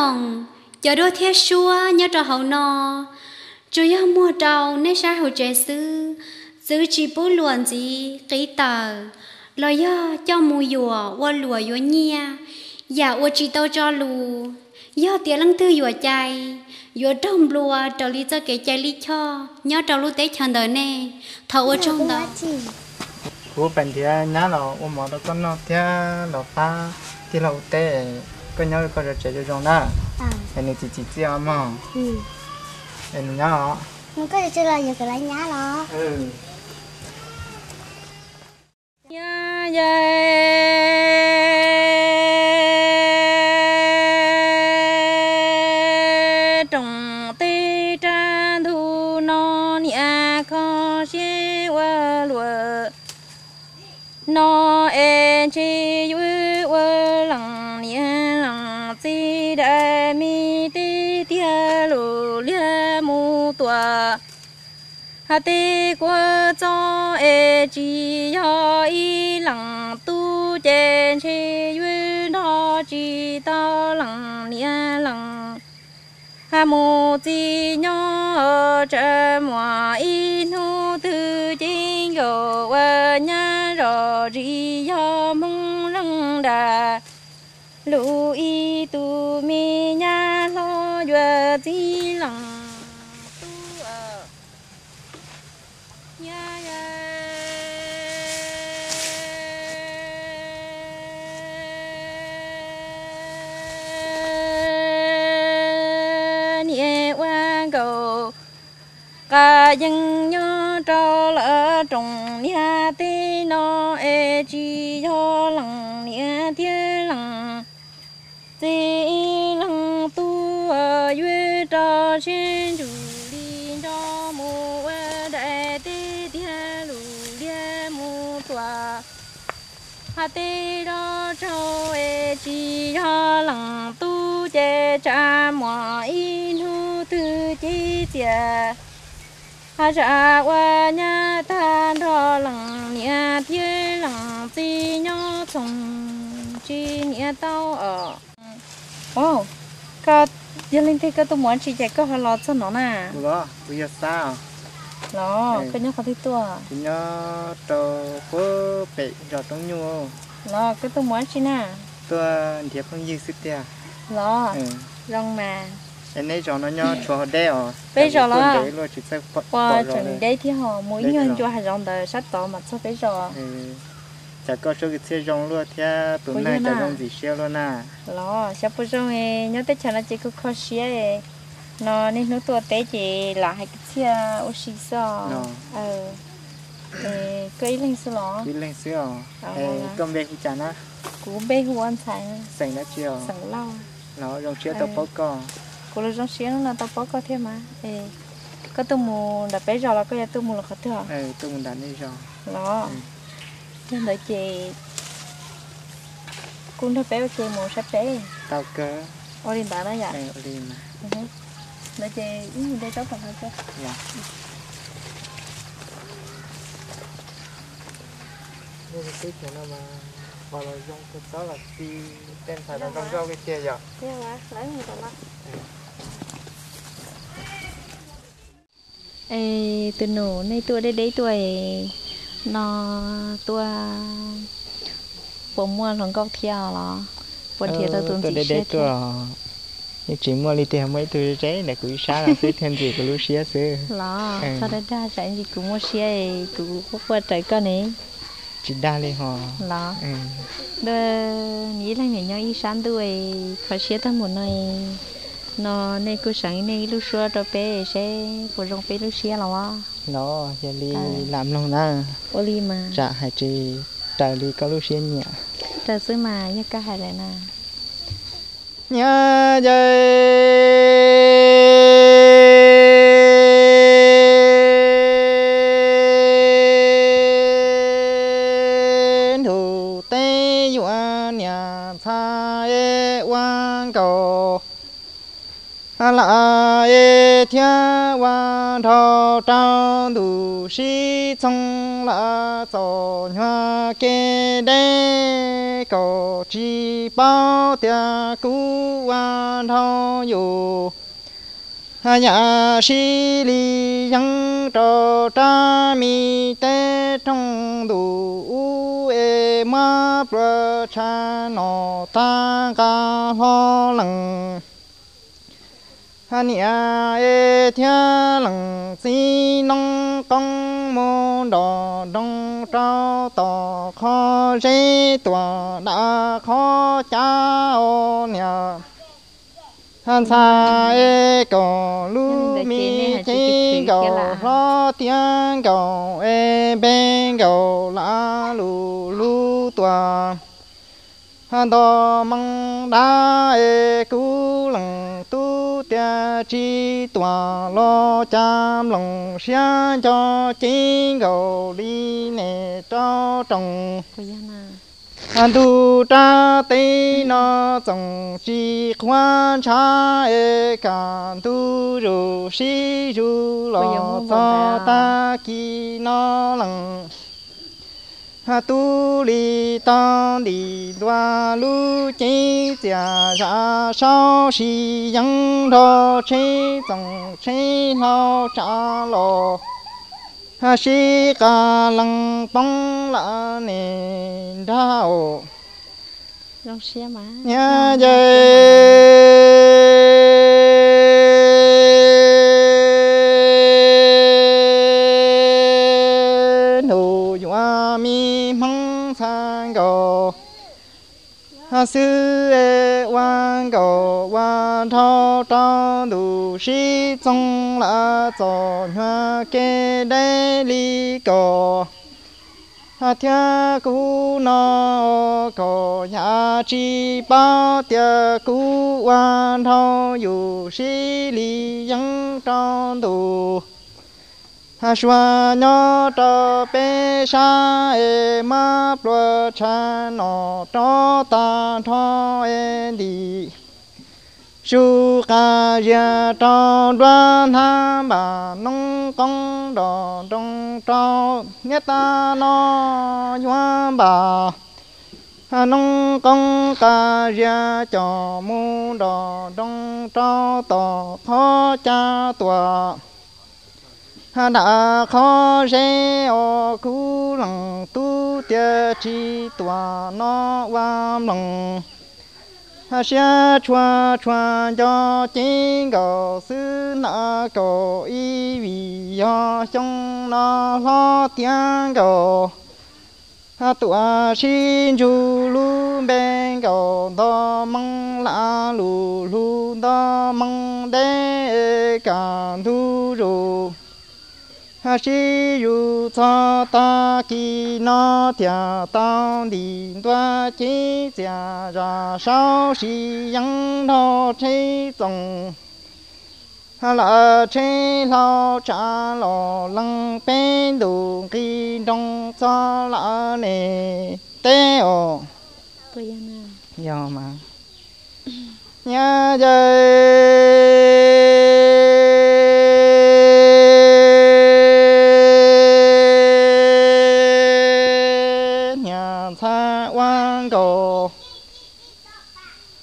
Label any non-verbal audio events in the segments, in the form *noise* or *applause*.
lòng. Cho đôi thiết xua nhớ trò hậu nò chú yêu mua trâu nên sai hậu trẻ sư giữ chỉ bố luận gì, kỹ tờ. Lo do cho mù dùa qua lùa dùa nhia. Dạ qua chỉ tao cho lù. Do tiền lăng tư dùa chay. Dùa trong lùa trò lý cho cái chay lý cho. Nhớ trò lù tế chân đời nè. Thầu ở trong đó của bên thì nhá là ôm mỏ đó con nó thì là ta thì là tế có nhớ có được cho trong đó anh ấy chỉ chỉ chỉ mà anh nhá nó có chơi là nhiều cái lá nhá đó ừ ya hà tê quá cho e chi yo y lăng, tu chen chê yu nó chi ta lăng, nia lăng. Hà mô ờ chi nhỏ ở trên mùa y nu tư chính gỗ và nhà rò ri yo mong răng đà. Lũ y tu mi nhà lo dùa chi lăng. Cả dân nhớ cho lỡ trồng nhà tê nó e chi cho lằng nhà thiên lằng tê lằng tu ở dưới cho trên chủ đi cho mù đại tê thiên lù lia mù tòa. Hà tê đó cho e chi cho lằng tu chế cha mò in hu tư chi chia hà cha qua nhà ta đó lằng nhà thiên lằng chi nhỏ chồng chi nhà tao ở. Wow có giờ lên thì có tôi muốn chị chạy có hà lọt cho nó nè. Đó bây giờ sao? Nó cái nhóc có thấy tua. Thì nhớ cho có bị rồi trong nhu nó cái tôi muốn chị nè. Tôi thiệp không như sức tia nó ừ. rong mà anh ấy cho nó nhớ cho đeo Bây giờ là- qua chuẩn đấy thì họ mỗi nhân cho hàng rong đời sát tỏ mà sao bây giờ ừ. Chả có số cái xe rong luôn tụi Bây này chả rong gì xe luôn à. Nó sắp bây giờ ấy nhớ tới chả là chỉ có khó xía ấy. Nó nên nó tua tế chỉ là hai cái chia ô xí sao ờ. Ê, cái lên số nó đi lên xe Ờ, Ê, vâng công việc chả nó cú bê huan sáng sành. Đã chiều sáng lâu. Nó rong xe tao Ừ. bó là trong xía nó là tao bỏ có thêm mà. Ê, có tôi mù đã bé rồi là có tôi mù là khó thừa ừ tôi muốn đánh đi rồi nó Ừ. nên đợi chị cũng đã bé chị mù sắp bé. Tao cơ ô đi đã đó dạ. Ừ đi mà. Ừ. đợi chị ý mình đây cháu còn hơi chưa dạ là cái chuyện mà vào là rong cái đó là đi tên phải là rong rau cái kia vậy thế hả lấy người ta lắm ê tôi nổ này tôi đây đấy tôi nó tôi bộ mua lòng câu theo là bộ theo tôi tuần tôi gì đây xe đấy tôi như chỉ mua đi tiền mấy tôi trái này cứ sáng là sẽ thêm gì của lúc xía xưa là sau đó ra sẽ gì cũng mua xe cũng có qua trái con này chỉ đa lên họ là ừ. Đơ nghĩ là người nhau y sáng tuổi phải xe thăm một nơi nó nên cứ sáng này lúc xưa cho bé sẽ của rong bé lúc xe là nó giờ đi làm luôn na oli mà. Trả hai chị trả đi có lúc xía nhỉ? Trả xứ mà nhớ cả hai lại nè. Nhớ dây la ye tha wa tho là ê thiên quan thọ trang đủ sĩ trong là tổ hoa kê đê chi bao tia cú quan yu ha nhà sĩ li yang tro cha mi tê trong u e ma pra cha no ta ca ho lăng hà nia ê thia lăng si nông công mô đò đông trao tỏ khó dễ tòa đã khó cha ô nia han sa ê cổ lu mi chi gầu lo tiếng gầu ê bên gầu la lu lu tòa han đò măng đá ê cú lăng tu tia chi tòa lo cham lòng xiang cho chi gầu đi nè cho trồng. An tu cha tây nó trồng chi khoan cha e can tu ru si ru lo cho ta ki nó lăng ha tu li ta đi đoa lu chi tia ra sao si yang lo chi trồng chi lo cha lo ha si ca lăng bông la nè đau rong xe mà nhà dây sư ê quan cầu quan thọ trao đủ sĩ trong là cho hoa kê đê li cầu ha thia cú nó cầu nhà chi bao thia cú quan thọ dù sĩ li dân trong đủ ha xua nhỏ cho bé sa e ma plo cha no cho ta tho e di su ca ya cho đoan ha bà nông công đò trong cho nhất ta no hoa bà ha nông công ca ya cho mu đò trong cho tỏ khó cha tòa đã khó dễ ô cú lòng tu tia chi tòa nó và lòng ha xia chua chua cho chính cầu sư na cầu y vì do trong nó lo tiếng cầu ha tua xin chu lu bên cầu đó mong la lu lu đó mong đế cả thu rồi ha si yu cha ta ki na tia tang di tua chi jia ra sao si yang no chi tong ha la chi lo cha lo lăng bên du ki dong cha la ne te o bây giờ nè yo ma nhà dây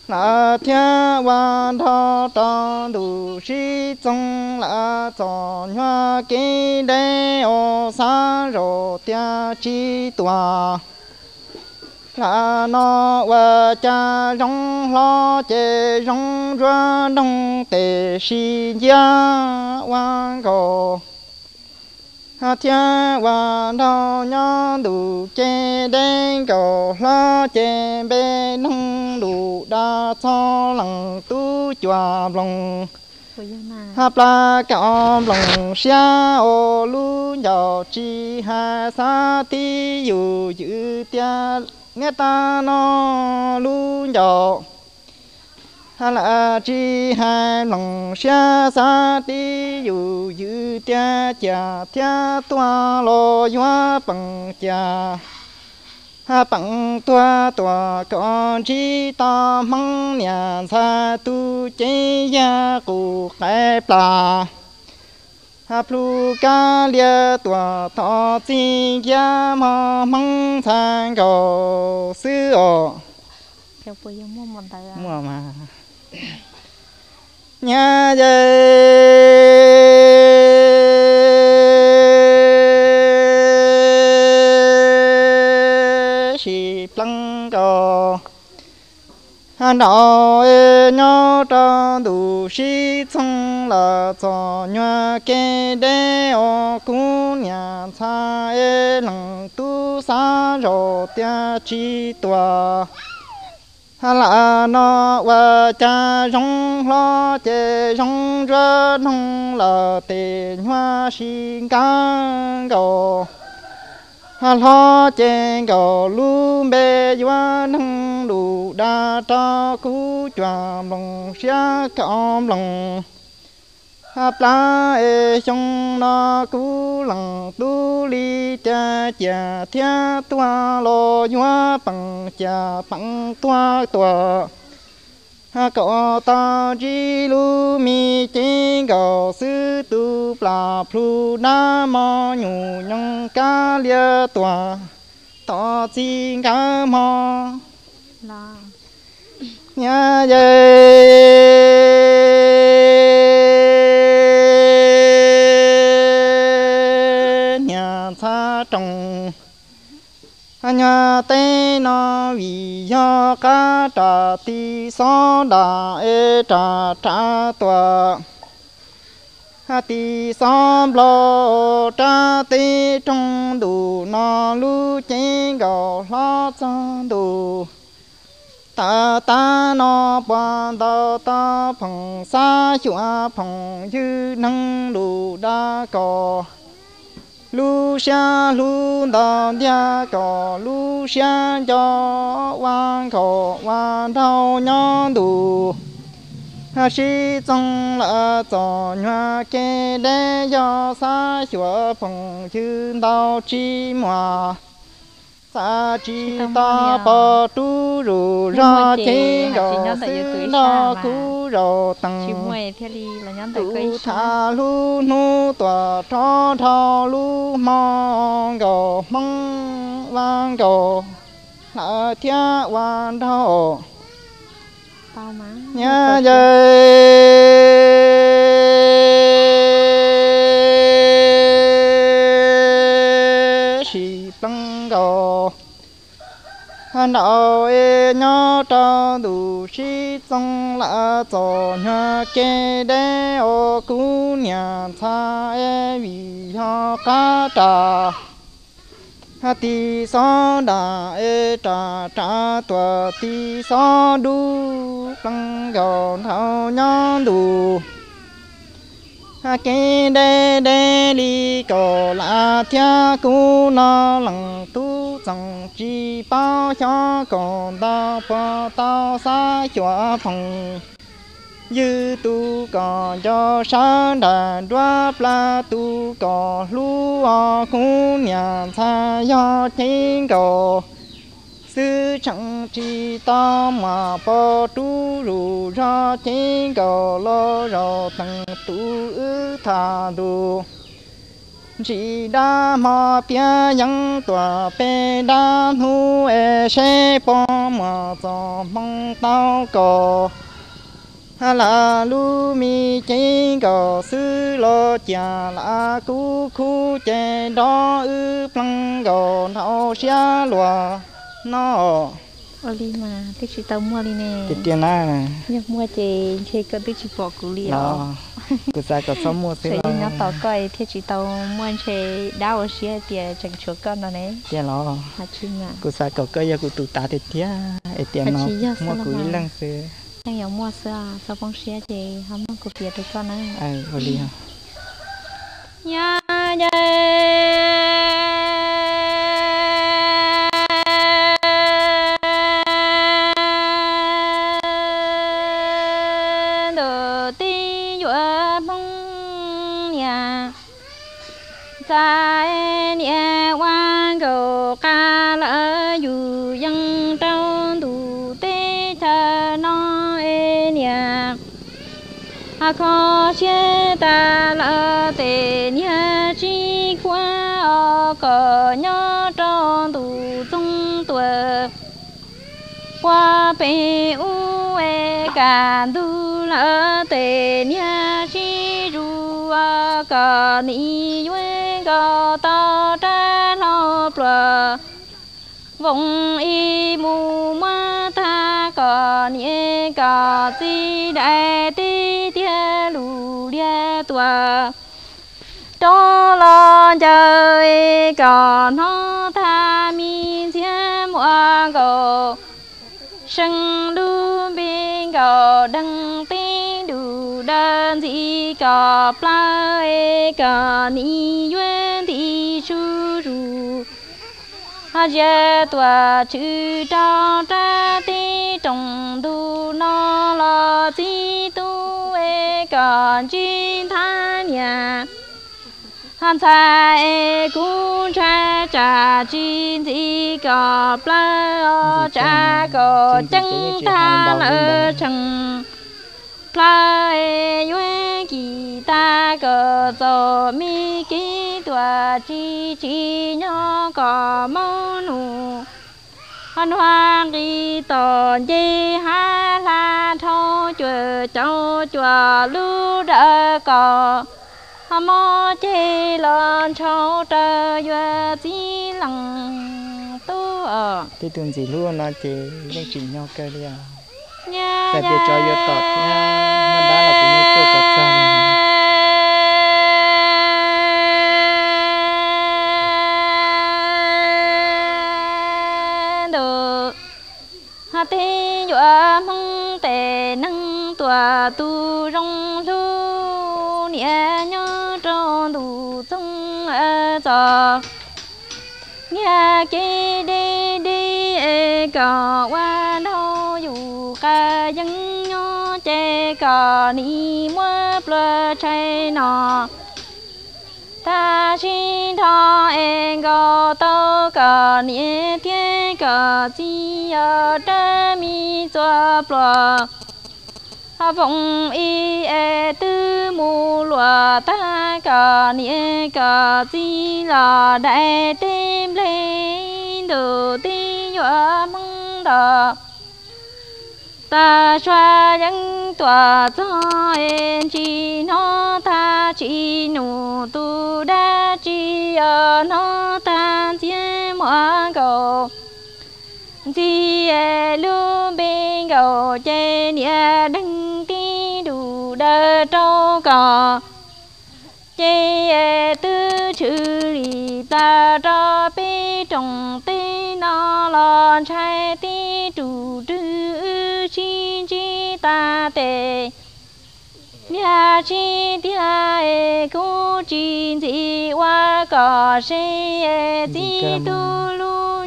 là thiên quan thọ tròn đủ sĩ trong tròn hoa kỳ ô sa rô tia chi tòa. Là nó và cha rong, lo chê rong ra đông tề si gia quan cầu ha thiên và đo nhon đủ che đen cầu lo che bê nông đủ đa cho lòng tu chùa lòng bây giờ ha pla cao lòng xa ô lu nhỏ chi ha sa ti dù chữ tia nghe ta nó lu nhỏ la chi ha lòng xia sa ti yu yu tia cha tia tua lo yua bằng cha ha bằng tua tua con chi ta mong nhà sa tu chế ya cụ khai pla ha plu ca lia tua thọ chi ya ma mong sang cầu sư tờ. Mua mà nha dê xì plăng cầu hà nội nhớ cho đủ sĩ chung là cho nhớ kê đê ô cú nhà xa ê e lăng tu xa rô tia chi tòa là nó và cha rong lo chê rong rơ nông là tiền hoa xin cá cầu hà lo chê cầu lu bê hoa nông đủ đa cho cú chòa lòng xia cọm lòng hà e ê trong nó cú lòng tu li cha cha thia tua lo nhua bằng cha bằng tua tua ha có ta chỉ lu mi chính cầu sư tu pla plu na mo nhu nhung ca lia tua ta chỉ ca mo lo nhà dê nhà tê nó vì do cá trà ti so đà ê trà trà tòa ha ti som lo trà ti trong đủ nó lu chế gạo lo trong đủ ta ta nó ban đào ta phong sa chua phong dư năng đủ đa cò lu xa lu đào dia cò lu xa cho quan cò quan đào nhon đủ ha sĩ trong là cho nhua kê đê do sa chùa phong chư đau chi mòa sa chi ta bò tu ru ra gò sư nó cú rò chỉ tăng tu tha lu nu tòa cho thọ lu mong gò mong vang gò là thia hoàn thọ tao má đạo nội nhớ cho đủ sĩ trong là cho nhớ kê đê ô cú nhà cha e vì họ cá trà. Ha ti so đà e trà trà tòa ti so đu băng gò thao nhớ đủ kê đê đê li cổ la thia cú nó lăng tu chẳng chi bao cho còn đa bao tao xa chua phòng như tu còn cho sáng đàn đoá pla tu còn lu ở khu nhà xa do chính cầu sư chẳng chi ta mà bỏ tu rù ra thiên cầu lo rò tăng tu ư thà đủ chỉ đa mà bia nhang tòa bê đa nu e xe bò mà cho mong tao cổ hà la lu mi chế cổ sư lo cha la cú khu chè đó ư plăng gò thao xia loa nó. Oli mà thích chị tao mua đi nè. Cái tiền na nhắc mua chị *laughs* chị có thích chị bỏ cú liều nó cứ sao có số mua chị lo nó tao coi thích chị tao mua chị đau ở xía tiền chẳng chúa con đó nè. Tiền lo hả chứ mà cứ sao có cái giờ cứ tụ ta thì tiếc cái tiền Hả nó chị mua cứ mà? lăng xưa đang yếu mua sữa sao bông xía chị không mua cục tiền được con á. Ai vào đi ha nhà nhà e cả tu là tệ nhà chỉ ru a cả ni yuen cả ta ra lo bờ vọng y mù ma ta có ni có ti đại ti tia lù lia tua đó là trời có nó tha mi thiên mua cầu sân bên đăng tin đủ đơn gì có e có ni duyên đi chú rù ha giờ tòa chữ cho tra ti trong tu nó lo chi tu e còn chi tha nhà han sa e cũng cha cha chi thì có pla cha có chân ta ở chẳng pla e yue kỳ ta có zo mi kỳ tua chi chi nhỏ có mong nụ hân hoan đi tòn dê ha la thô chùa châu chùa lu đỡ cò mò chê lon châu tơ yue chi lăng tu ở thì tuần gì luôn là chị? Đang chỉ nhau cái đi à. Nha Đặc biệt cho yo tọt nha. Mà đã là cũng như tôi tọt ra rồi. Hà tê dọa mong tề nâng tòa tu rong lu nia ở giò nghe đi đi e cò qua đâu dù ca dân nho che cò, ni mua plơ chay nọ ta xin thọ em go tơ cò, ni thiên cò, chi ở trên mi cho ple vọng y e tư mù lùa ta cờ nghĩa cờ chi là đại tim lên đồ ti dọa mong đờ. Ta xoa dân tòa cho em chi nó ta chỉ nụ tu đa chi ở nó ta chia mọi cầu chi e lu bên cầu che nia đăng trâu cò. Chê e tư chữ lì ta cho bê trồng tê nó lon trai tê chủ trư chi chi ta tê nhà chi tia e cô chi chi qua cỏ xe e chi tu lu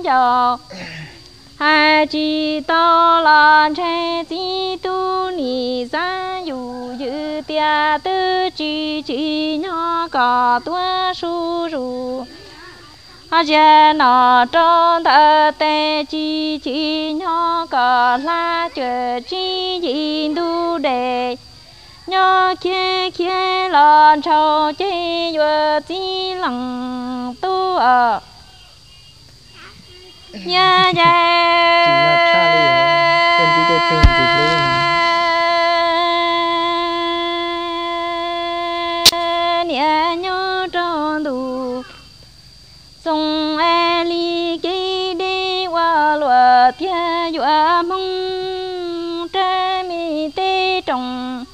hai chi to lon trai chi tu ni sa yu yu tia tư chi chi nhỏ có tua su ru a cha nọ trong thơ tê chi chi nhỏ có la chờ chi yin tu đề nhỏ kia kia lon trâu chi vừa chi lăng tu ở nhà nhà Chỉ là Charlie bên đi đây tương gì luôn sông e li kê đi qua lúa thia dọa mong trái mi tê trồng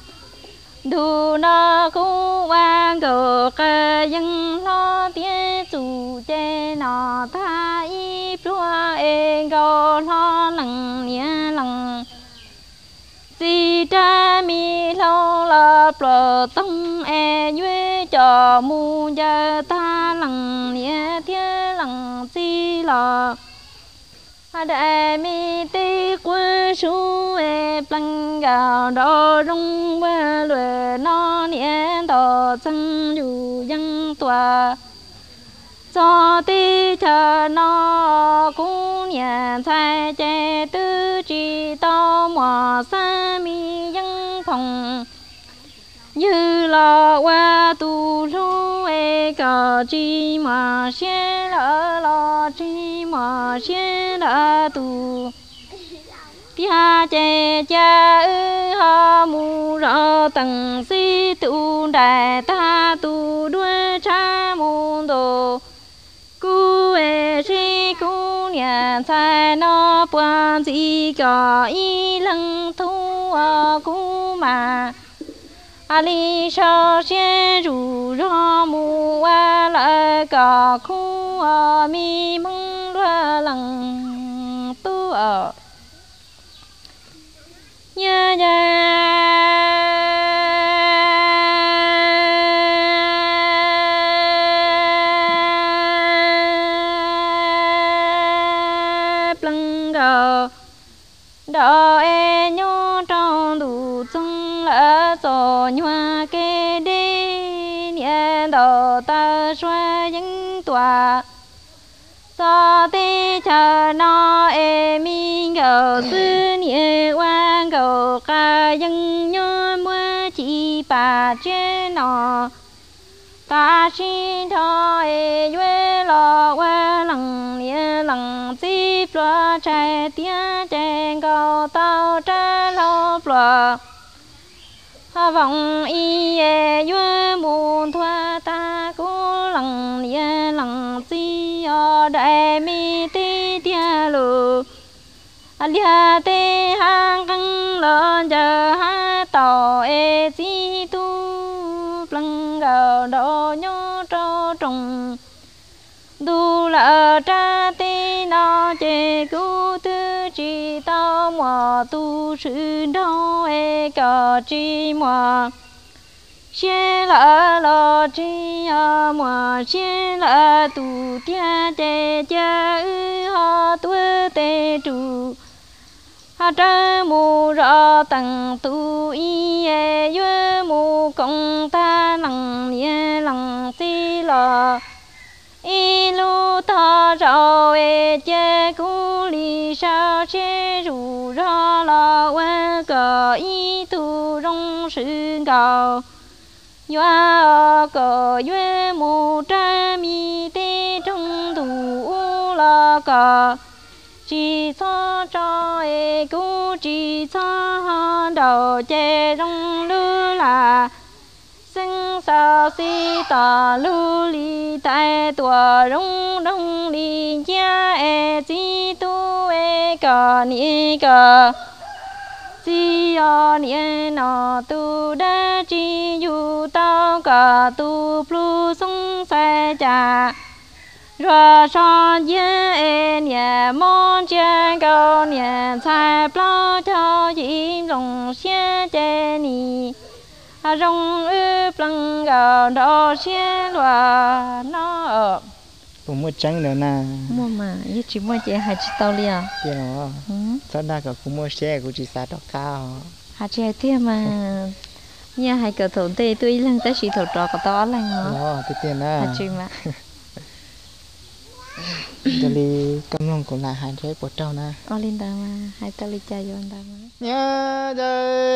đủ nó khu vang cầu ca dân lo tía chủ chê nó tha plua e lo lằng nia lằng si cha mi lo la pro tông e yue cho mu ya ta lằng nia thia lằng si lo. Đại mi ti quê su e plăng gạo đỏ rung ba lue nó nia tổ sang dù dân tòa. Cho ti chờ nó cũng nhà che tư chỉ to mò sa mi dân phòng. Như lo qua tu lu e cờ chi mà xe lỡ lo chi mà xe lỡ tu. Tia che cha ư ha mu rõ tầng si tu đại ta tu đuôi cha môn đồ cu sai nó quan gì y lăng thu à cu mà. Ali sa xe rủ ra mu a la cả khu a mi mong loa lăng tu ở. Nhà nhà nhẹ ta xoa những tòa. Sa tê chờ nó e mi gầu sư nhẹ quan gầu ca dân nhớ mưa chỉ bà trên nọ. Ta xin thọ e yue lo qua lăng nhẹ lăng chi floa trái tia trên cầu tao trái lo floa ha vọng y e yue muôn thoa đại mi ti tia lu. Alia te hang căng lợn chờ ha tàu e si tu. Plăng gạo đỏ nhó cho trồng đu là cha tê nó chê cứu tư chi tao mò tu sự đó e cờ chi mò xin là lo chi à mò xê là tu tia chê cha ư ha tu tê trụ ha tra mù ra tầng tu y ye yue mù công ta lăng nie lăng si lo y lu ta rao e che cu li sa che ru ra la wa cờ y tu rong sư gao yua cờ yue mu tra mi tê trong tu la cờ. Chỉ cho cho e cu chỉ cho ha đầu chè rong lư là. Sinh sao si tà lư li tai tua rong rong li cha e chi tu e cờ ni cờ si yo ni no tu da chi yu tao cờ tu plu sung sai cha rồi son ye e nhẹ mong cha câu nhẹ sai plo cho chim rong xe chê ni à rong ư plăng gạo đỏ xe loa nó cũng mua trắng nữa nè mua mà như chỉ mua chị hai chị tao liền kia nó sau đó có cũng mua xe cũng chỉ xả đỏ cao hai chị thế mà nhà hai cờ thổ tê tôi lần tới chỉ thổ trò có to lần hả nó thì tiền nè hai chị mà cho đi cầm lòng cũng là hai trái bột trâu nè ô linh đà mà hai tao đi chơi vô anh đà mà nhớ đây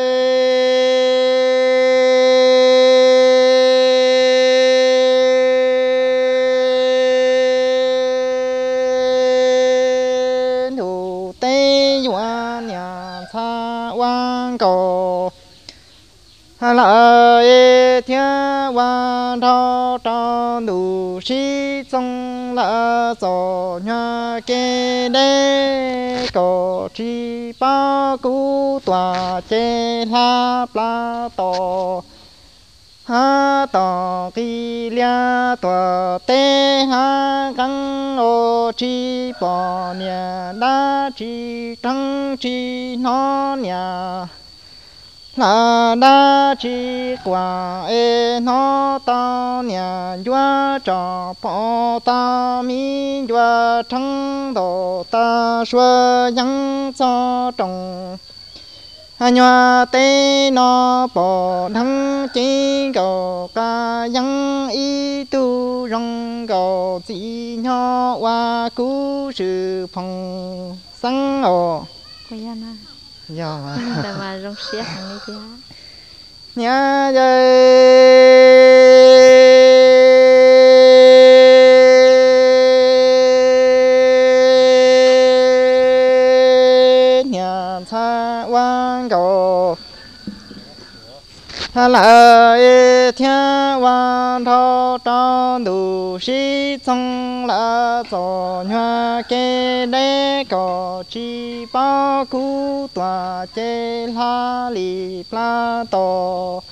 quan cầu. Hà lợi thiên quan thọ tròn đủ sĩ trong là gió nhà kê đê cổ chi ba cú tòa chê la pla to ha to kỳ lia tòa tê ha găng ô chi bò nhà đa chi trăng chi nó nhà là đa chi quả e nó ta nhà doa trò bỏ ta mi doa trăng đồ ta xua nhắn cho trồng. Hà nhòa tê nó bỏ thắng chi cầu ca nhắn y tu rong cầu chỉ nhỏ qua cú sự phong sáng ồ do mà Tại mà rong xiết hàng này chứ nhá dây lại e thiên văn thọ trong đủ sĩ trong là cho nhà kê đế có chi bao cú tòa chê la li pla tổ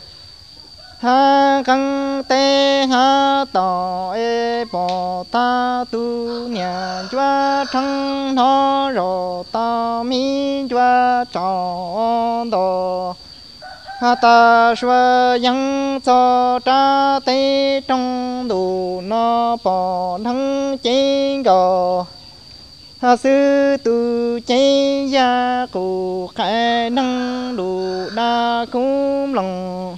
ha căng tê ha tỏ e bò ta tu nhà chúa trăng nó rồ ta mi chúa tròn đồ ta xua yang cho cha tê trong đủ nó bò thăng chén gò. Ha sư tu chế gia cụ khai năng đủ đa cũng lòng.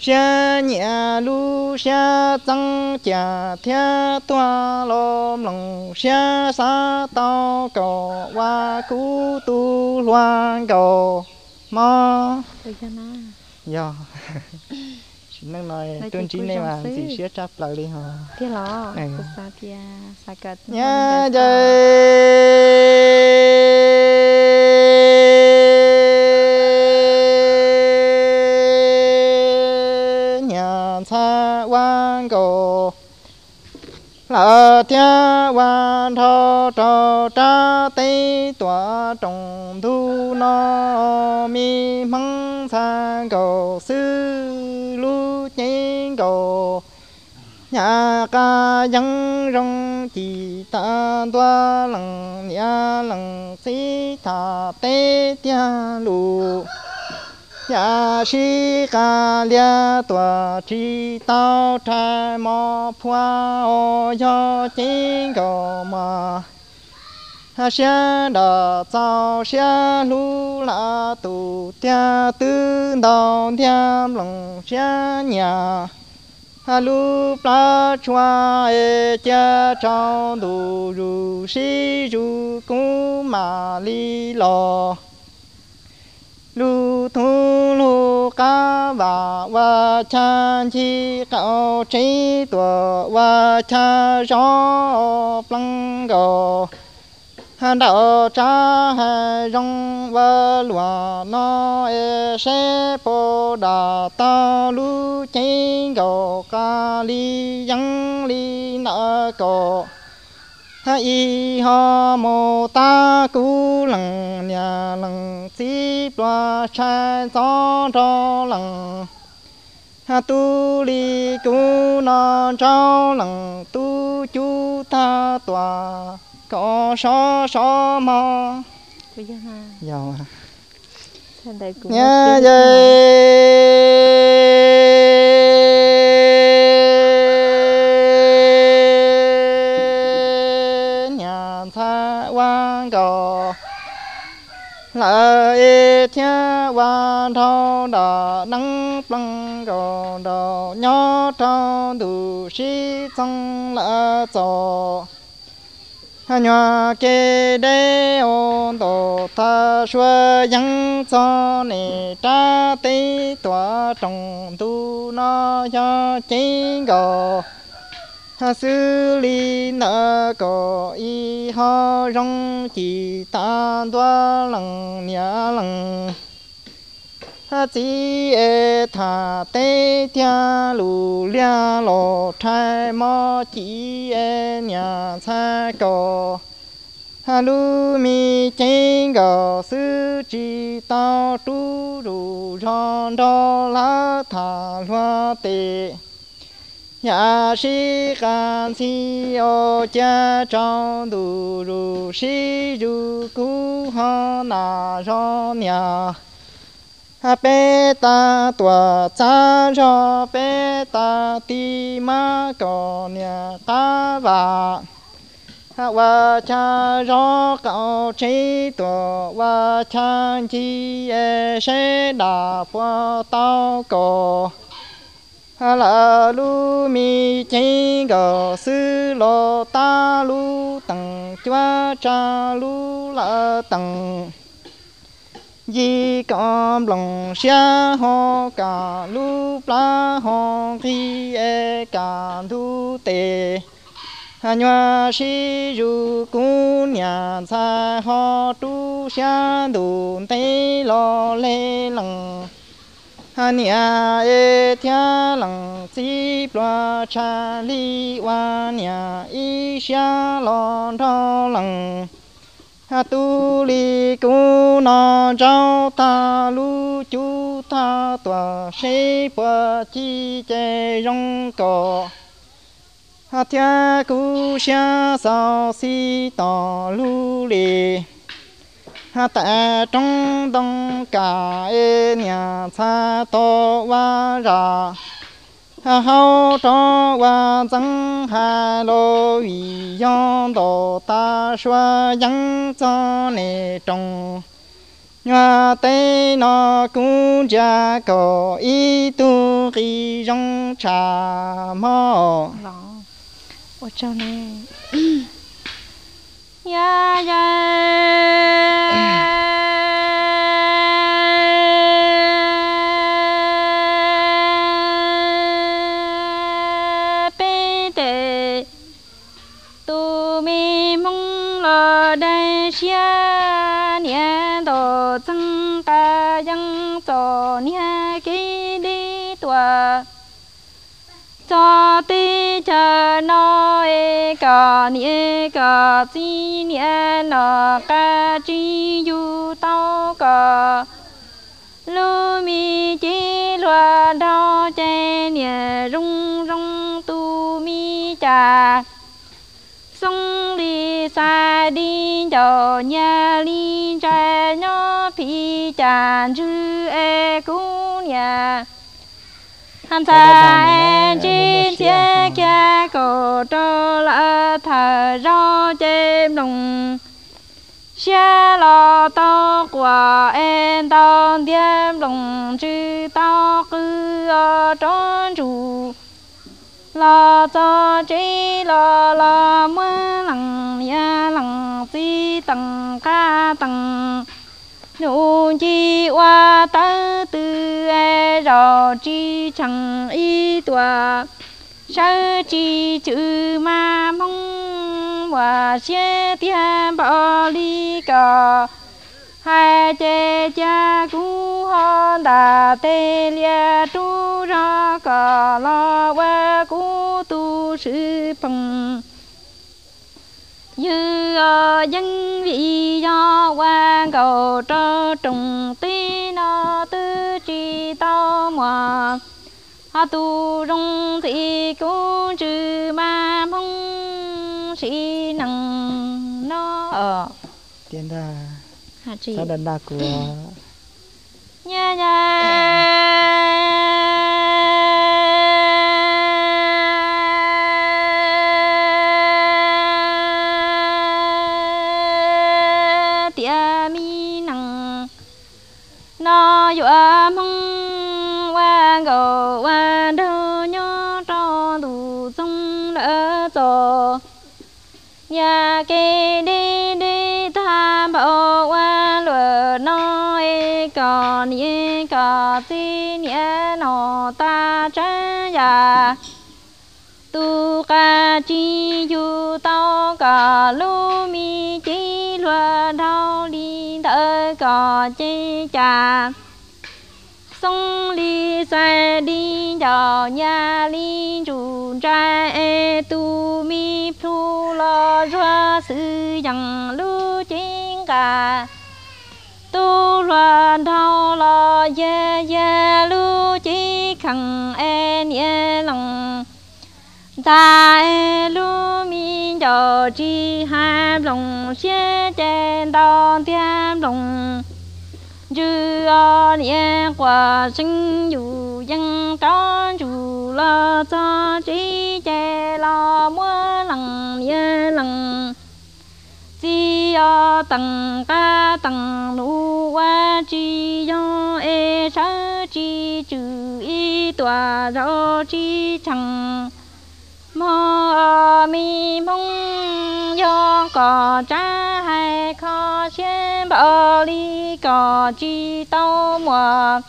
Xa nhà lu xa tăng trà thia toa lom lòng. Xa xa tao cầu qua cú tu loan cầu mò. Tôi cho nó. *laughs* Do chỉ năng nói tuần chín này mà chỉ sẽ chấp lại đi hả? Thế Ừ. Cô xa tia Xa cật nhá chơi nhà xa quan cầu lỡ tia quan thọ trò tra tây tòa trọng thu nó mi măng xa cầu sư lu chén cầu. Nhà ca dân rong chỉ ta toa lăng nhà lăng sĩ thả tê tia lù nhà sĩ ca lia tòa chỉ tao trai mò phua ô cho chính cầu mà ha xa đà sao xa lu la tu tia tư đào tia lòng xa nhà. Ha lu pla chua e cha trong du ru si ru cu mà li lo lu thu lu ca và wa cha chi cao trí tua wa cha gió plăng gò hàn đạo cha hà rong và lúa nó e sẽ po đà ta lu chén gò ca li yang li na co y ha mô ta cu lăng nhà lăng si đoa cha gió cho lăng. Ha tu li cu na trao lăng tu chu ta tòa có so so mò. Cho nó giàu à nhá dây lại thiên quan thâu đà nắng plăng cầu đầu nhỏ trong đủ sĩ trong là tổ nhà kê đê ôn đồ ta xua yang cho nè ta tê tòa trong tu nó cho chính gò sư li nợ có y ho rong chỉ ta đoa lăng nhà lăng. Ha chỉ e thà tê tia lù lia lò trai mò chỉ e nhà xa cò. Ha lu mi chén gò sư chỉ tao tu ru rong đo lá thà loa tê nhà sĩ can si ô cha trong đủ ru sĩ ru cú ha na ro nhà a bê ta tua cha ro bê ta ti ma co nhà ta và ha wa cha ro cao chi tua wa cha chi e sẽ đà qua tao co ha la lu mi chi go sư lo ta lu tầng chua cha lu la tầng di con lòng xa ho cả lu pla ho khi e cả thu tề hà nhòa si ru cu nhà sa ho tu xa đủ tê lo lê lằng hà nhà e thia lang si pla cha li wa nia i xia lo thọ lang. Ha tu li ku nó trao ta lu chu ta tua se bờ chi che rong ko. Ha thia ku xia sao si tò lu li ha ta trong đông cả e nhà xa to wa ra ha hao cho wa zang ha lo wi yang do ta shua yang cho ne trong nhà tây nó cũng cha có ý tu khi rong trà mò. Ở trong này. Dạ, dạ. yeah, yeah. xia nia đồ tăng ta dân tổ nia ký đi tòa cho ti chờ nó e nghĩa nhẹ cả chi nghĩa nó cả chi yu tao cả lu mi chi loa đo che nghĩa rung rung tu mi trà. Sung đi xa đi cho nhà đi trái nhỏ phi tràn chư e cú nhà han sa chi chia kia cổ trô la thờ rau chêm lùng xa lo to quả en tao tiêm lùng chư tao cứ ở trốn chủ lo cho chi lo lo mưa lằng ya lằng si tầng ca tầng nụ chi qua ta tư e rò chi chẳng y tòa. Sơ chi chữ ma mong hòa xe tia bỏ ly cò. Hai chê cha cú hòn đà tê lia tu ra cò. Lo qua cú tu sư bằng như dân vị do quan cầu cho trùng tí nó tư tri to mà ha tu rong thị cũng trừ ma mong sĩ năng nó ở. Tiền đà hả chị sao đàn đà của nha nha ye có nọ ta cha ya tu ca chi du tao cả lu mi chi lua đau đi thở có chi cha. Sông li sai đi cho nhà li chủ trai e tu mi phu lo ra sư yang lu chính cả lu loan thao lo ye ye lu chi khẳng en ye lòng ta e lu mi cho chi hai lòng xe trên đòn tiêm lòng chư o nhẹ e quả sinh dù dân trón dù lo cho trí che lo mưa lòng ye lần si ở tầng ca tầng nu wa chi yo e sa chi chữ y tòa rõ chi chẳng. Mơ mi mong yo có cha hay khó xuyên bỏ ly có chi tao mùa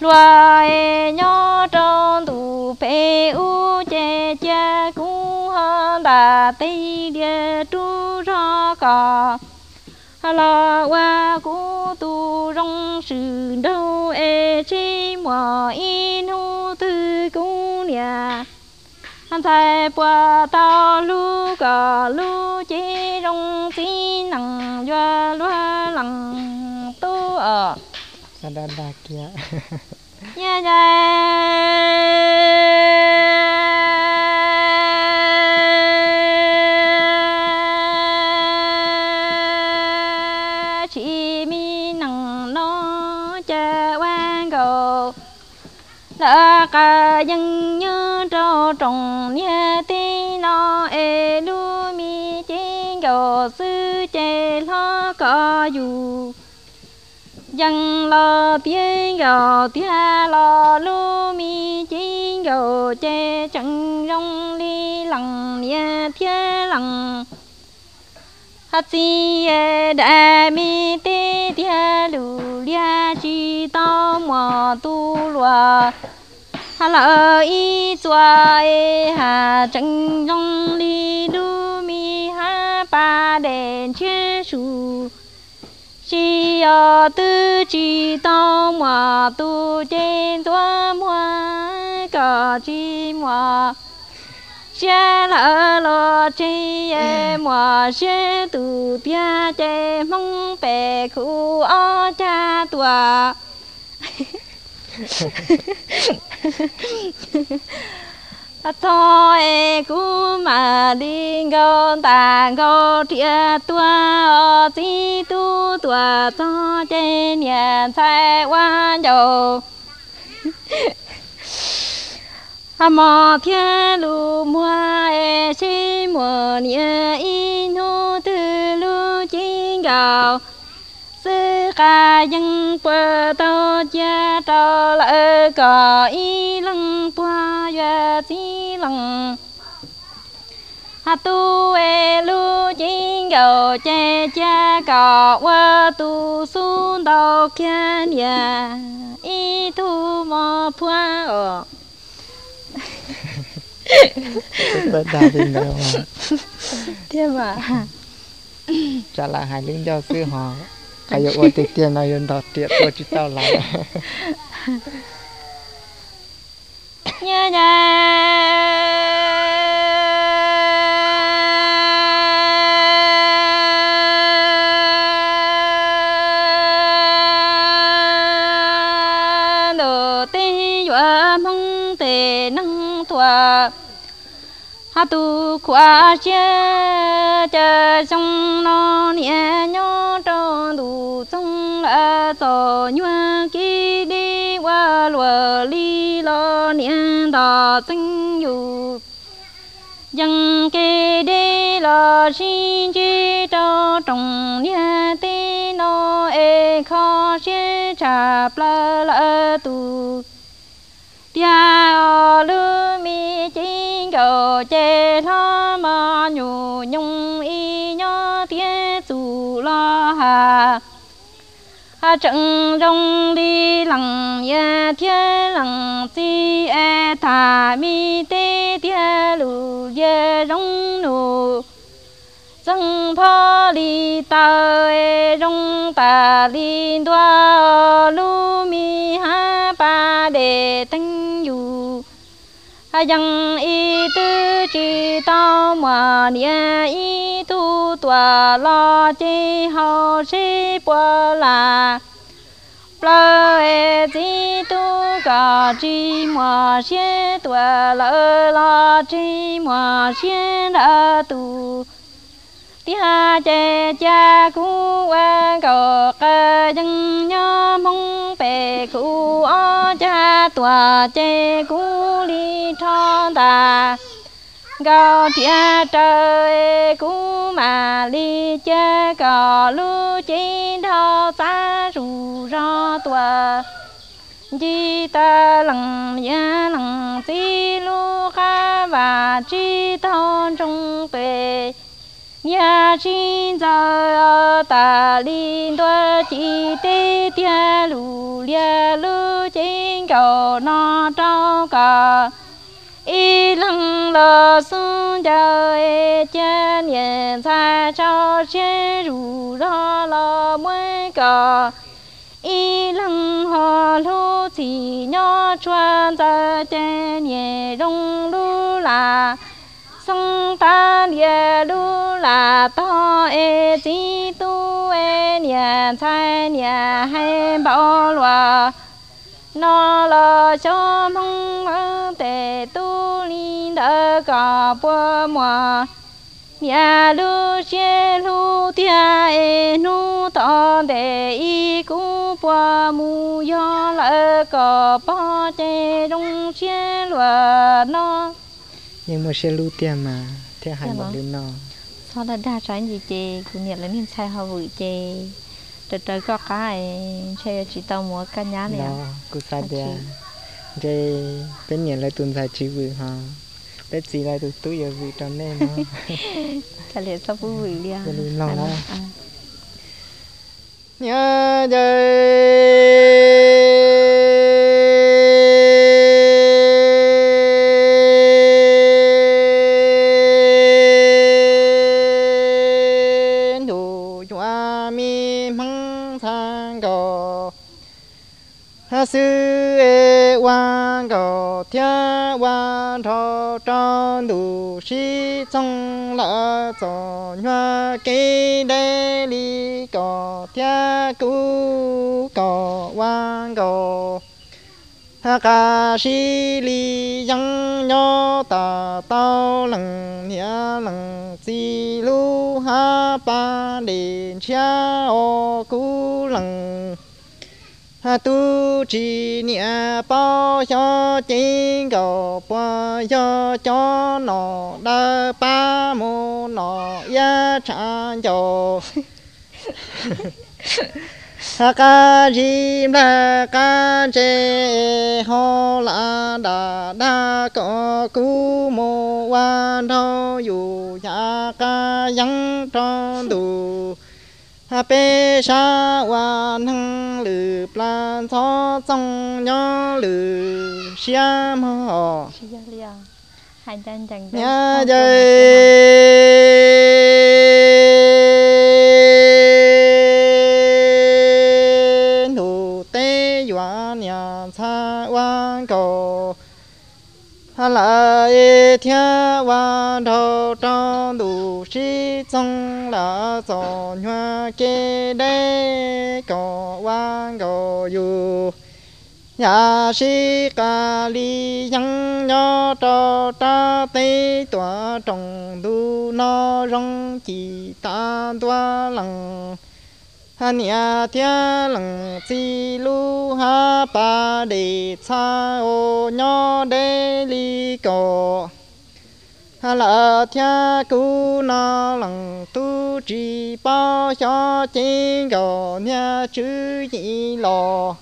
loài nhỏ trong tù phê u che che cũng ha đã tây địa tu ra cả là qua cú tu rong sự đâu e chi mò in hu tư cũng nhà anh thầy qua tao lu cả lu chỉ rong chi năng doa loa lặng tu ở Ada dah kia. nhà nhà mi nằng nó cha quan go là cả dân nhớ trò trồng nhà tí nó e lu mi chín go sư chê lo có dù dân lo tiếng gò tia lo lu mi chín gò, che chẳng rong li lằng, nia thia lằng. Hát si e đà mi tê tia lu lia chi to mò tu lùa. Hà lợ y chua e hà chẳng rong li lu mi ha ba đèn che su chỉ ở tư chỉ tao mà tu trên tua mua cả chỉ mua xe lỡ lo chỉ em mua xe tu bia chế mong bè khu ở cha tua thôi cú mà đi ngô ta ngô tia tua ờ, tí tu tua cho trên nhà thay quan dầu à mò thiên lu mua e chi mùa nia in nu tư lu chính gạo sư ca dân bờ tao cha tao lỡ có y lăng qua ya ti lăng ha tu e lu chính gạo cha cha có qua tu sun đầu kia ya y tu mò phua ở Ada dah tinggal mah. thế mà Trả lại hai lính cho sư họ. Yon dah tiap tu kita lah. nha nha đồ tê dọa mong tê năng thua. Ha tu qua chia cha trong nó nhẹ nhó tổ nhua ki đi qua lùa li lo niên đò tinh dù. Dân ki đi lo xin chi cho trong nhà ti nó e khó xế trà la la tu tia o lu mi chính cầu chê lo mà nhu nhung y nhó tía chủ lo hà hà trận rong đi lằng ya thiên lằng si e thả mi tê tia lu ya rong nụ dân pho li ta e rong ta li đoa lu mi ha pa đề tăng yu a yang y tư chi tao mà nia y tu tòa lo chi hao e chi bua la. La e chi tu ca chi mà xie, tòa la lo chi mà xie ra tu tia che cha cu qua cò ca dân nhớ mong bề cu o cha, tòa che cu li cho ta gao tia trời cú mà li che cò lu chi thao xa rù ro tua chi ta lằng ya lằng chi lu ca và chi thon trong tuệ. Nhà chi giờ ta li tua chi tê tia lu lia lu chi cầu nó trao cò y lăng lờ xuống chờ cha niệm xa cho chế ru ra là mới cả y lăng họ lô chỉ nhỏ chuan ra chế nhẹ rong lu là. Sung ta địa lu là to e chỉ tu e nhà sai nhà hay bảo loa nó là cho mong mơ tệ tu cả bữa mùa nhà lu che lu tia e nu to để y cú bữa mu yo lỡ cả bao che đông che lúa nó nhưng mà sẽ lưu tiền mà theo hai một đứa nó sau đó đa trái gì chê? Cũng nhận là nên sai họ vừa chê. Từ từ có cái chê chỉ tao mua cái nhà này cứ sai đi đây bên nhà lại tuần sai chỉ vừa ha bên gì lại tụi tôi giờ vì cho nên nó cái liền sao vừa vừa đi à? Lòng à nhớ chơi sư e quan gò thiên quan thọ tròn đủ si trong lỡ cho hoa cây đê li, gò thiên cú, gò quan gò ha ca si li yang nho ta tao lăng nia lăng si lu ha pa đền cha o cú lăng tu chỉ nia bao cho chính cầu bao cho cho nó đa ba mô nó ya chan cho ca ji la ca che ho la da da có cu mô quan thâu yu ya ca yang trong đủ ha bê sa quan hăng lử plan cho trong nhỏ lử xiêm ho liền hai chân chẳng nhà dây nụ tê dọa nhà xa quan cầu. Hà la e thia quan thâu trong đủ sĩ trong là gió hoa kê đê có quan gò dù. Nhà sĩ ca li nhắn nho cho ta tê tòa trồng du nó rong chỉ ta tòa lặng ha nhà thia lăng chi lu ha pa để cha ô nho đê li cò ha la thia cú na lăng tu trì bao cho chính gò nha chữ nhị lò.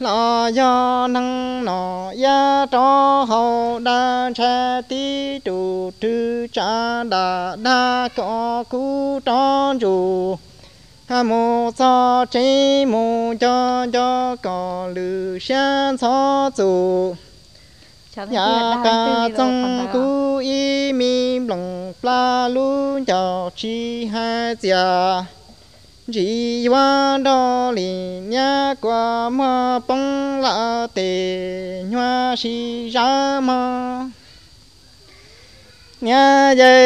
Lo do năng nọ ya cho hậu đa cha tí trụ trư cha đà đa có cú cho dù ha mô cho chế mô cho cho có lư sáng cho dù Ya kia ca trong cú y mi lòng pla lu cho chi hai gia chỉ hoa đo lì nhá qua mà bông lạ tề hoa si ra mà nhà dây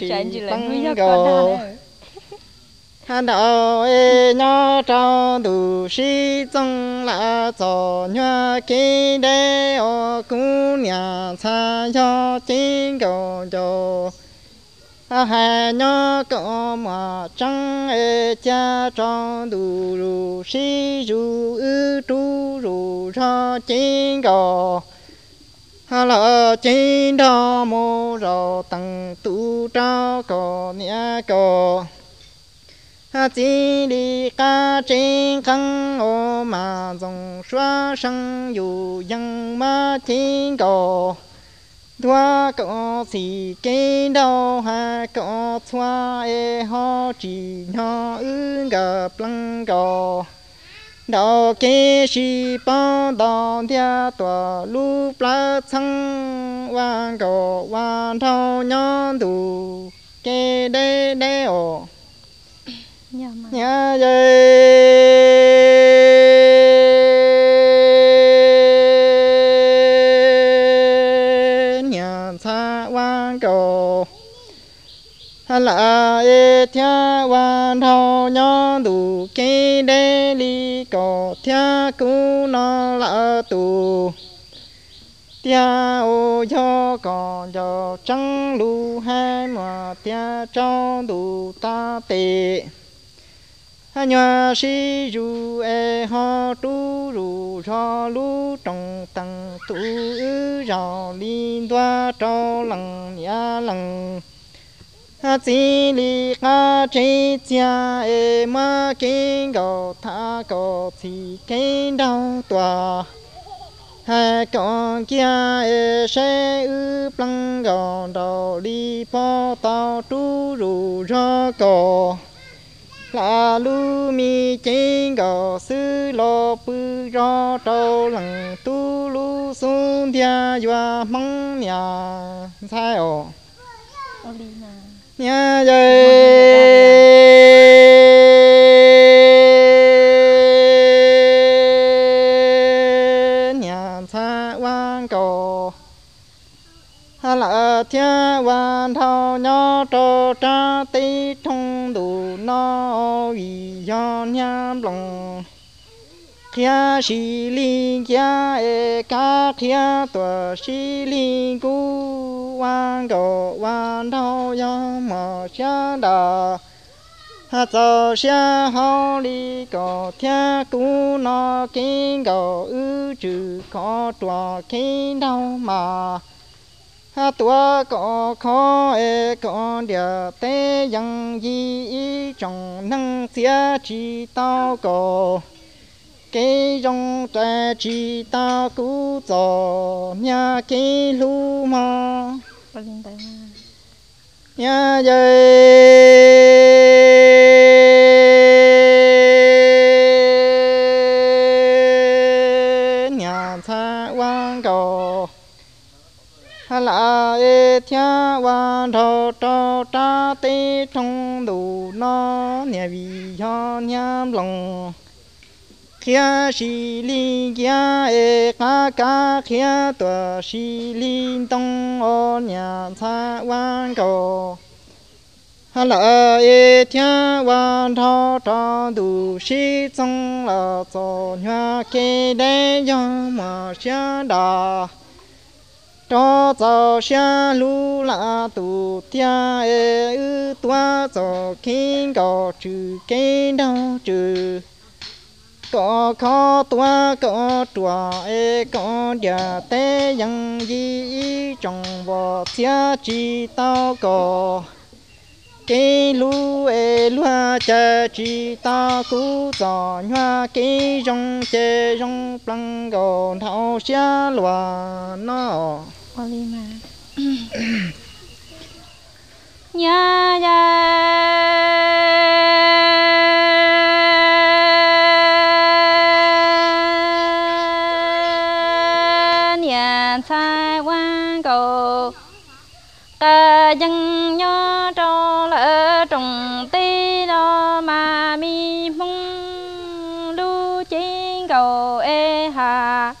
Chị chẳng chỉ là băng nuôi cho gò. con đó hà đạo ê nhỏ trao đủ sĩ trong là cho nhỏ kê đế ô cú nhà xa cho chính cầu cho hà hà nhỏ có mà trăng ê cha trao đủ rủ sĩ rủ ư trú rủ cho chính cầu. Hà lợ chính đó mô rò tăng tu trao có nhà cầu chỉ đi ca trên khăn ô mà dòng xóa sang dù dân mà thiên cổ thua có gì cái đâu ha có thua e ho chỉ nhỏ ứng gặp lăng cổ đầu kế sĩ bao đầu thia tòa lúc lá thăng vang cổ vang thâu nhon đủ kế đê đê ổ Dạ, nhà gì nhà xa quan cầu. Là e thia quan thao nhon đủ kế đê li cầu thia cú nó là tù. Tia ô cho còn cho trắng lu hai mà tia cho đủ ta tệ nhà sĩ dù e ho tu ru cho lu trong tăng tu ư rò linh đoa cho lăng nhà lăng. Ha chỉ li ca chỉ cha e ma kinh gò tha gò chỉ kinh đau tòa. Hai con kia e sẽ ư plăng gò đầu đi po tao tu rù cho cò là lu mi trên gò sư lo bư ro trâu lằng tu lu sun dia yua mong nhà sai ồ. Nhà dây. Thiên quan thao nhỏ trò tra tí nó vì do nhám lòng kia xì linh kia e ca kia tòa xì linh cú quan cầu quan đau nhỏ mà xa đà ha cho xa ho li có thiên cú nó kinh cầu ư trừ có tòa kinh đau mà ha tua có khó e có địa tế yang yi trong năng xia chỉ tao có cái dòng trẻ chỉ tao cú cho nhà cái lu mà nhà dây la thia quan thọ trọ ta tê trong đủ nó nhà vì ho nhám lòng kia xì li kia e ca ca kia tòa xì li tông o nhà xa quan cầu hà la e thia quan thọ trọ đủ xì trong là cho nhà kê đê cho mà xa đà cho cho xa lu la tu tia e ư tua cho kinh go trừ kinh đau trừ có khó tua, có chùa e có địa tế yang yi trong vò xia chi tao có cái lu e lua cha chi ta cú giò hoa cái rong chê rong plăng gò thao xia lua nó Olima. *coughs* Nhà nhà nhà sai quan cầu cả dân nhớ cho lỡ trùng tê đó mà mi mong lu trên cầu e hà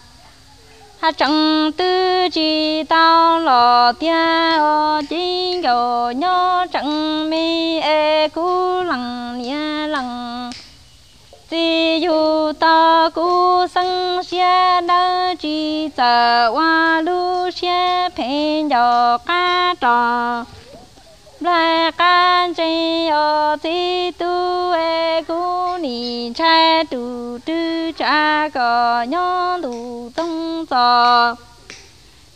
ha chẳng tư chỉ tao lò tia o trên cầu nhớ chẳng mi e cú lằng nia lằng chỉ dù ta cú sang xe đa chỉ chờ qua lu xe phèn giờ cá trò lại cá chơi ở thì tu e cú ni cha tu tu cha có nhớ tu tông giò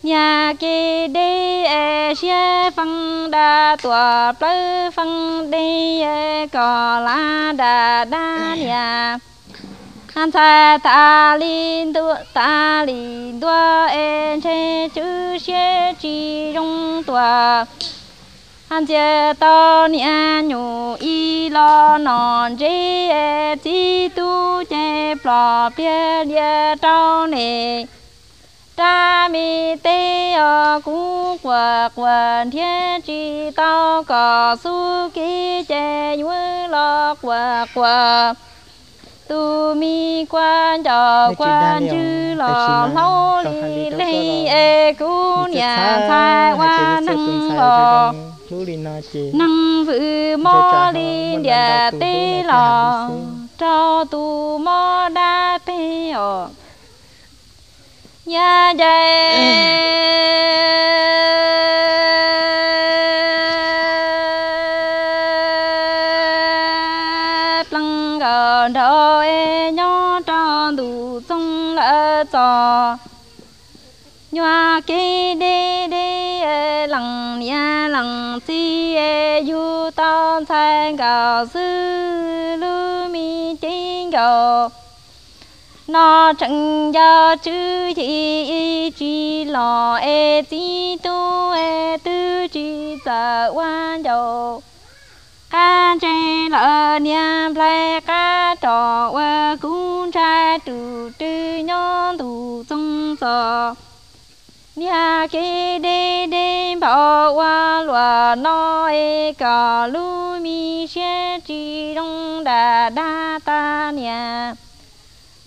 nhà kê đê e xe phân đa tòa plơ phân đê e cò la đà đa nhà han sa ta lin tu ta lin tua e che chữ xe chi rong tòa han chia to nia nhu y lo non chế e tu che plo pia lia trao nè cha mi tê ở cú quật quần thiên chi tao có su ký che nhu lo quật quật tu mi quan cho quan chư lo lâu li li e cú nhà sai qua năng lo năng vự mò li địa tê lo cho tu mò đa tê ở nhà dạy đô e nhó cho đủ sông lỡ trò nhòa kê đê lần lằng lần si e du ton sang gào sư lu mi chính gào nó chẳng do chữ thị chỉ lo e ti tu e tư chỉ sợ quan dầu ca chê lỡ niệm lệ ca trò qua cũng trai trừ trừ nhon thủ sông sò nhà kê đê đê bảo qua lùa nói e cò lu mi xe chỉ đông đà đa ta nhà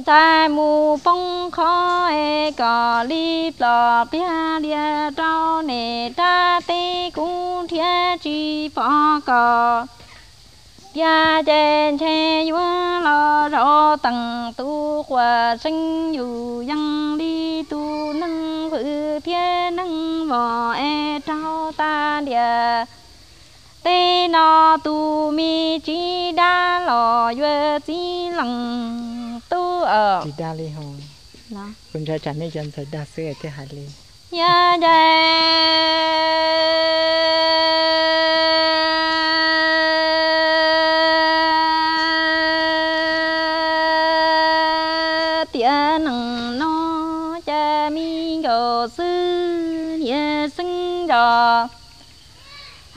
tại mù phong khó e cò li plò pia lia trao nè ta tê cũng thia chi phò cò. Gia trên che yua lo rõ tầng tu hòa sinh dù dân đi tu nâng năng vự thiên nâng mò e trao ta địa. Tê nó tu mi chi đa lò yue chi lăng tu ở. Chi đa li hồng. Nó cũng ra chẳng nên dân thời đa sư ở thế hạt li ya ya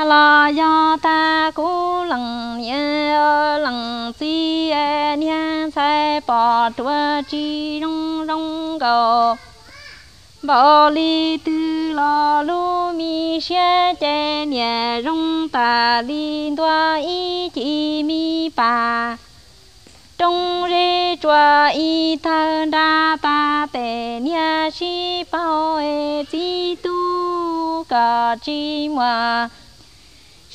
lo do ta cố lần nhớ lần si e nha sai bỏ chua chi rong rong cầu. Bỏ li tư lo lu mi xe che nhẹ rong ta li toa y chi mi pa. Trong rê chua y thơ đa ta tệ nha si bao e chi tu cả chi mà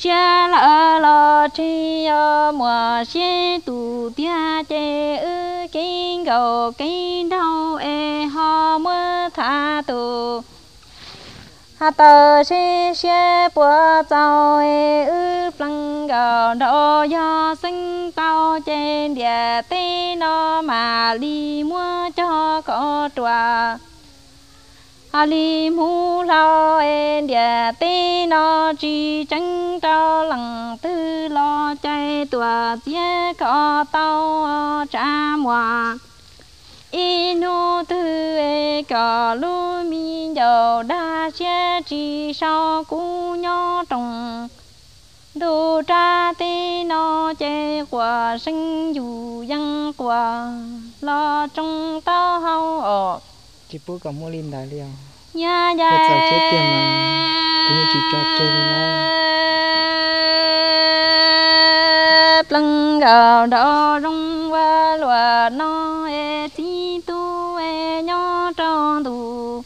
xa la lo chi yo mùa xe tu tia chê ư kinh gầu kinh đau e ho mơ tha tu. Hà tờ xe xe bùa tàu e ư, plăng gầu đô do sinh tàu trên địa tê nó mà li mua cho có tròa ali mu lo en địa ti nó chỉ chân cho lằng tư lo chạy tua chia có tao cha mua, inu tư e có lu mi dầu đa xe chỉ sau cú nhỏ trồng đồ cha ti nó che quả sinh dù dân quả lo trong tao hao chỉ bố cả mua lên đại liền. Nhà nhà bây chết tiền mà. Cũng chỉ cho chơi với nó plăng gạo đó rong qua loa nó e tí tu e nhỏ trong tu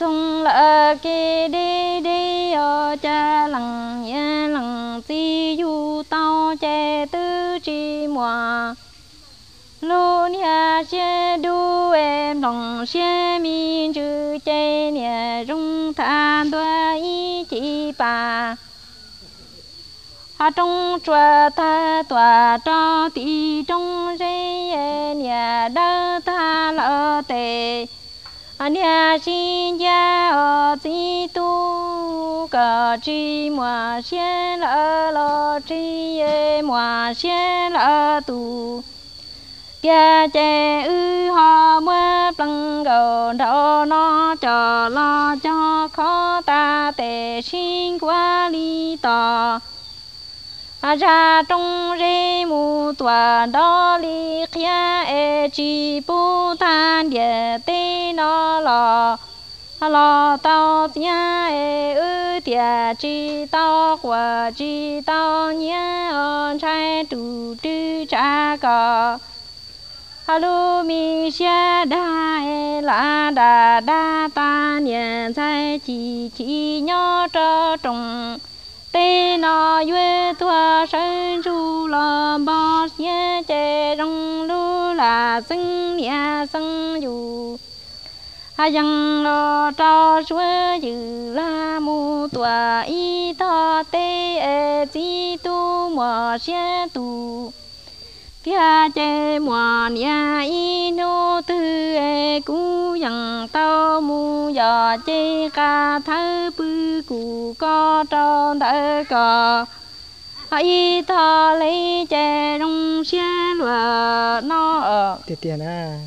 sung lỡ kê đi đi ở cha lăng nhé lăng si du tao che tư chi mòa lô nhà che du em lòng xe mi chữ chê nhà rung than đoa y chỉ bà. Hà trong chùa ta tòa cho tí trong rê e nhà đơ ta lỡ tề. Nhà xin gia ờ ở tí tu cả chi mà xin lỡ lỡ chi mà xin lỡ tu kia che ư ho mưa plăng gầu đau nó cho lo cho khó ta tệ sinh quá li tò. À ra trong rê mù tòa đó li kia e chi bu than địa tê nó lò. Lo tao tia e ư tia chi tao quả chi tao nhé on trai tu tu cha cò alo mi xia đa e la đa đa ta niệm sai chỉ chỉ nhớ cho trồng tê nó yue thua sơn chu lo bò xia chê rong lu là sinh nia sinh dù. A yang lo cho xuế dư la mu tua y to tê e chi tu mò xia tu tia chê mò nia y nô tư e cú yang tao mu giờ chê ca thơ bư cụ co tròn đỡ cò y thọ lấy chê rong xe lùa nó ở tiền tiền à.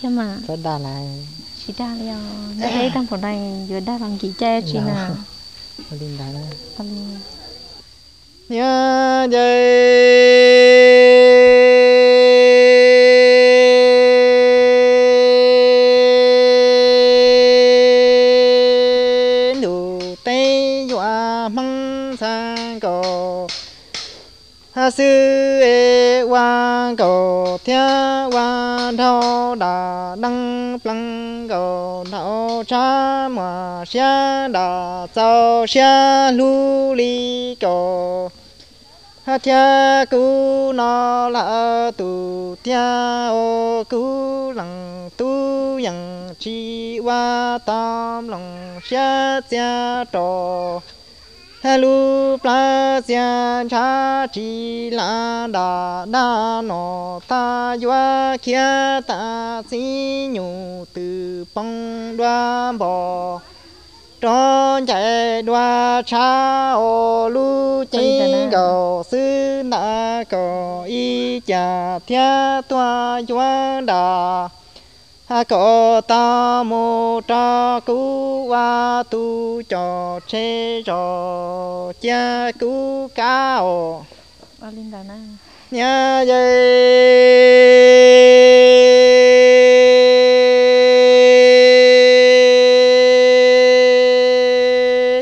Thiên mà. Rất đà lại. Chỉ đa leo. Nó thấy trong phòng này vừa đa bằng kỳ che chỉ linh đà này tâm. Nhớ dây sư ê quan cổ thiên quan thao đà đăng plăng cổ thao cha mà xa đà sau xa lu ly cổ ha thia cú nó là tu thia ô cú lăng tu yang chi wa tam lăng xa xia trò hello plasia cha chi la da da no ta yua kia ta si nhu từ bông đoa bò tròn chạy đoa cha ô lu chi gầu sư na cầu y cha thia toa yua đà có ta mô cha cú wa tu cho che cho cha cú cao nhà dây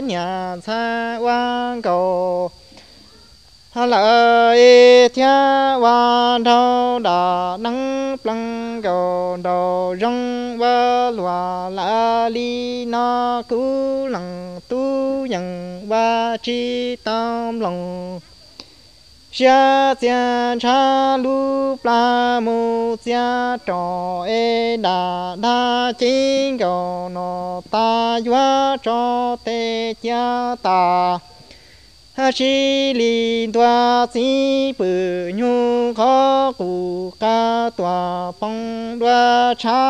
nhà xa quang cầu lợi thia hoàn thâu đà nắng plăng cầu đồ rong và lòa la li na cú lăng tu yang và chi tam lòng. Xia tia cha lu pla mu tia trò e đà đa chính cầu nó ta yua cho tê cha ta chi li toa si bự nhu khó cụ ca tòa phong đoa cha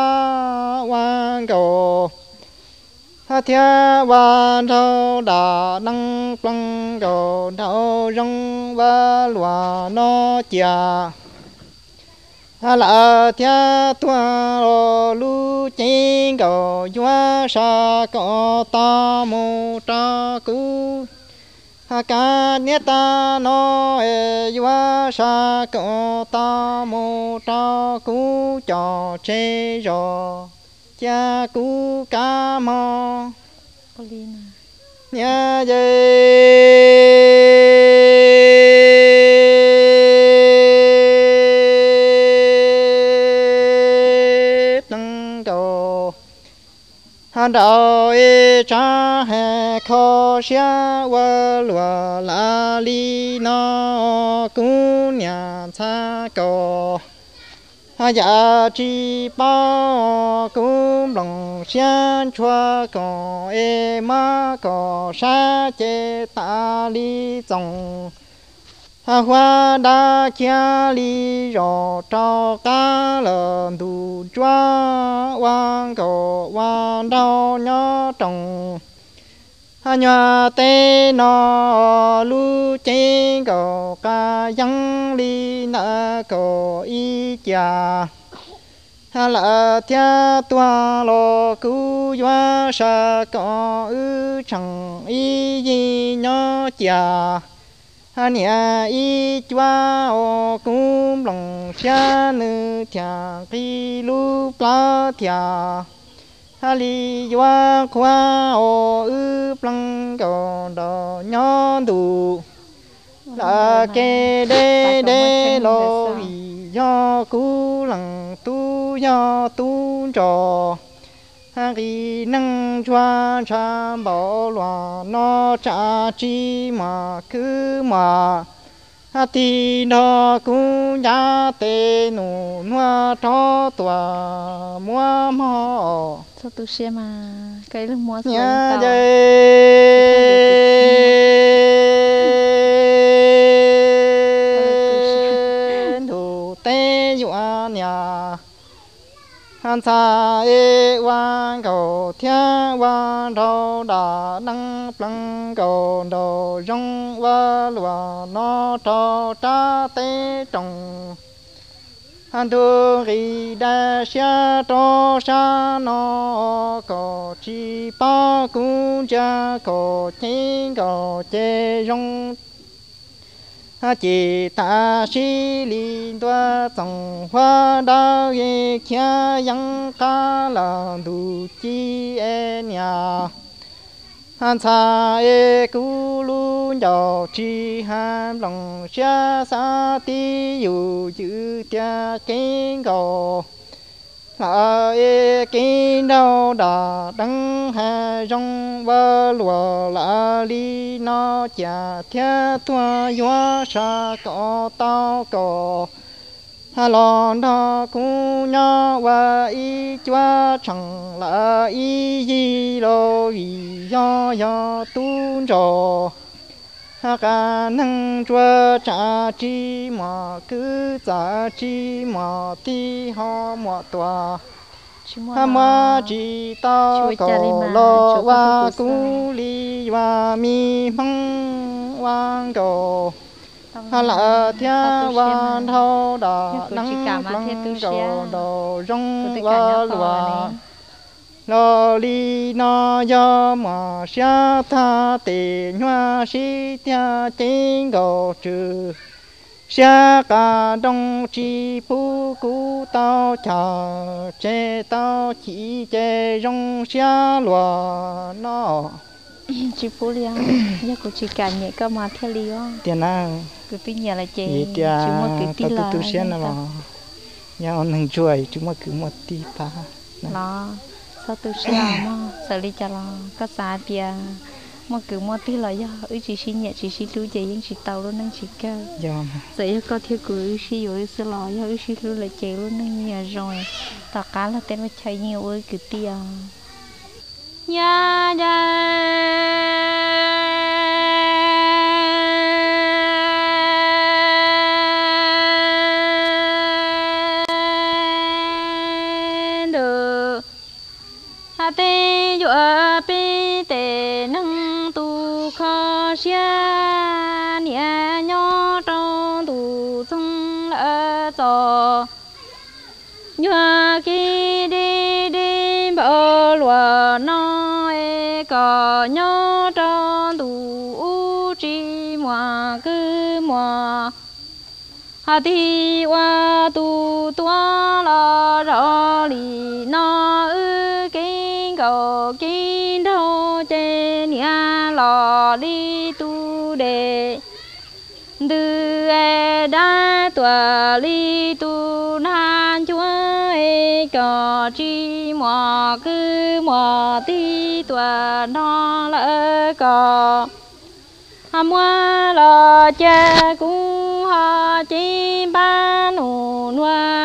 wang cầu ha thia và thâu đà năng quăng cầu thâu rong và lòa nó chia ha la thia tua ro lu chính cầu yua sa có ta mô tra cứu ca nia ta no e yua sa có ta mu tra cu cho che ro cha cu ca mò ở linh nhà dây han đạo cha hè khó xia và lúa la li nó cu nhà cha cầu ha ya dạ chi bao cũng lòng xian chua có e ma có sa chế ta li dòng hoa đa chia li rò cho cá lợn đủ choa quang cầu quang đau nhớ trồng hà nhà tê nó lu chén cầu cá dân li nợ cầu y cha hà là thia tua lo cứu doa sa có ư chẳng y gì nhớ cha hà nhà y chua ô cung lòng cha nữ thia khi lu pla thia hà li doa khoa ô ư plăng cho đò nhỏ đủ là kê đê đê lo y do cú lăng tu do tu trò kỳ năng choa cha bảo loa nó cha chi mà cứ mà. Ti nó cũng ya tê nụ mua cho tòa mua mò. Sao tôi xem mà cái lúc mua nhà dây đủ tê dọa nhà an sa e wan cầu thiên wan đầu đà năng plăng cầu đầu rong và lùa nó cho ta tê trồng an tu ri da xia to sa no ko chi pa ku cha ko thiên cầu chê rong chỉ ta si li đoa tổng hoa đào ye kia yang ca la du chi e nhà han sa e cu lu nhỏ chi ham lòng xa sa ti yu chữ tia kinh cầu ai cái kinh đâu đà đăng hà rong, vơ lùa lạ li nó chả thia tua yoa sa có tao có hà lon nó cũng nhỏ và y chúa chẳng là y gì lo vì do do tu trò cả năng chua trả chi mà cứ trả chi mà ti ho mà tòa mà chỉ tao có lo và cú li và mi mong quang cầu hà là thia van thâu đà nắng lăng cầu đồ rong và lùa lo li no yo mà xa tha tê hoa si tia chính cầu trừ. Xa cả đông chi phu cú tao chờ chê tao chỉ chê rong xa lùa nó *coughs* chị phú liang giờ cô *coughs* chỉ cả nhẹ cơ mà theo liêu tiền nào cứ tí nhà là chị chúng mà cứ tao là nhà ông nâng chuối chúng mà cứ một tí pa lo sao tôi sẽ mà sợ đi cho lo có xa tia mà cứ mà tí là do ư chỉ xin nhẹ chỉ xin lưu chạy nhưng chỉ tàu luôn nên chỉ cơ do mà sợ cho có thiếu cứ ư chị rồi sẽ lo do ư chị lưu là chạy luôn nên nhà rồi tất cá là tên mà chạy nhiều ơi cứ tia nhà đây hà tê dọa bê tê nâng tu khó xia nia nhỏ trong tu sung lỡ giò nhớ khi đi đi bỏ lùa nó e có nhỏ trong tu chỉ chi mùa cứ mùa. Hà ti wa tu tua la ra li na cầu kinh đô trên nhà lò đi tu đề. Từ e đa tua li tu nan chúa e cò chi mò cứ mò ti tua nó lỡ cò. Hà mua lò cha cũng ho chi ba nụ nua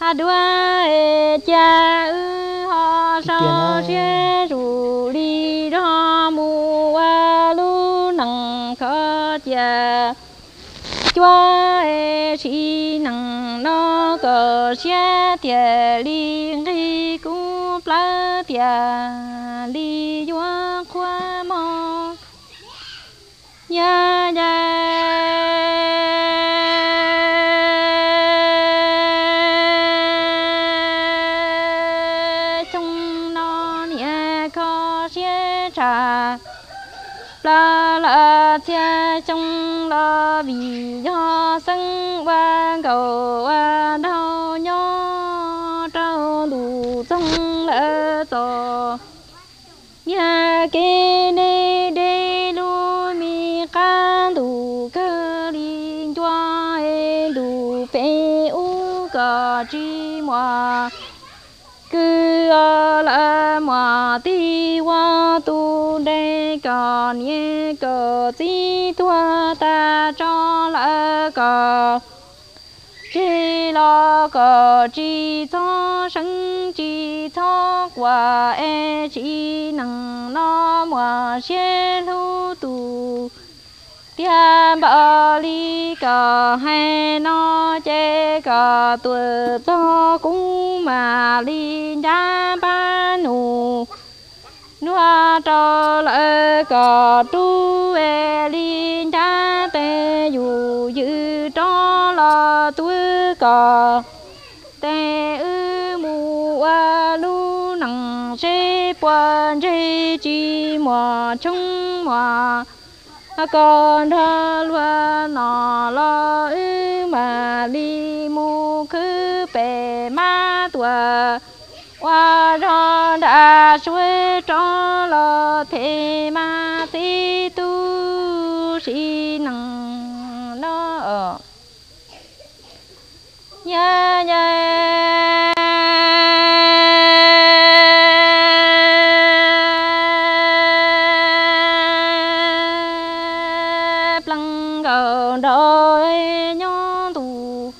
tê dù dư cha ư ho so xe ru đi đó mua lu nằng khó cha chúa chỉ nằng nó cờ xe tiền li khi cũng pla tiền li doa qua mò ya vì do sân và cầu qua đau nhó. Trao đủ trong lỡ tổ nhà kê nê đê lu mi can đủ cơ liên cho ê đủ phê u cờ chi mòa. Cứ ở là mòa ti hoa tu đê còn nhé cờ ti cơ cờ chỉ lo cơ chỉ cho sinh chỉ cho quả e chỉ năng nó mà xe lưu tu tiền bảo lý cờ hay nó chê cờ tuổi cho cũng mà li ra ba nụ nua cho lỡ cờ tu e li ra cò. Tê ư mù a lu nằng xê quan xê chi mò chung mò con thơ lúa nọ lo ư mà đi mu cứ bề ma tua qua đó đã suy cho lo thế ma nhà nhà plăng gờ đôi nhon tù.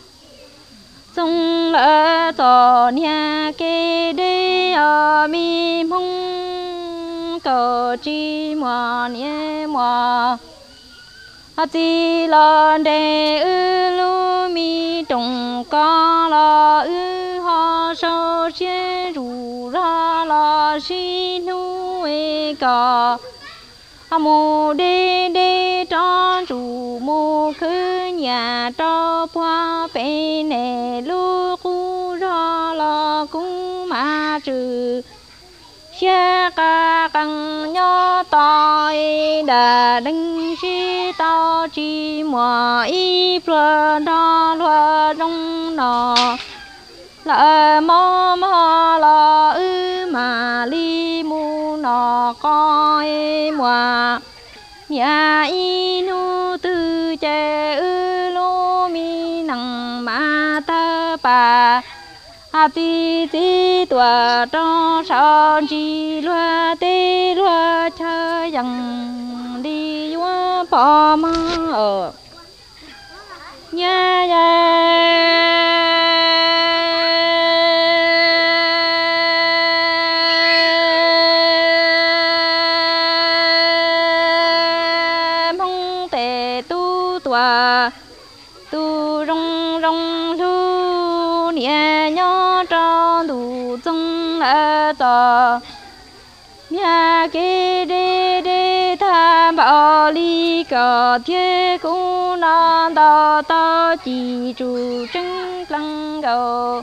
Sông lỡ tò nha kê đi ở mi mông. Cờ chi mò nhé mò. À chi lo đê ư ho sơ xe rù ra la xi nu e cò à mù đê đê cho rù mô khứ nhà cho qua bê nè lu cu ra la cũng ma trừ xe ca căng nhó tòi đà đinh xí tao chi mò y phơ đo loa trong nọ lỡ mò mò lò ư mà li mu nọ coi mò nhà y nu tư chè ư lô mi nằng ma ta bà. A ti ti tua cho sao chi loa ti loa chơi dằng đi qua bỏ mơ ở nhà nhà tham bảo lý cờ thế cũng non tờ tờ chỉ chủ trưng lăng đầu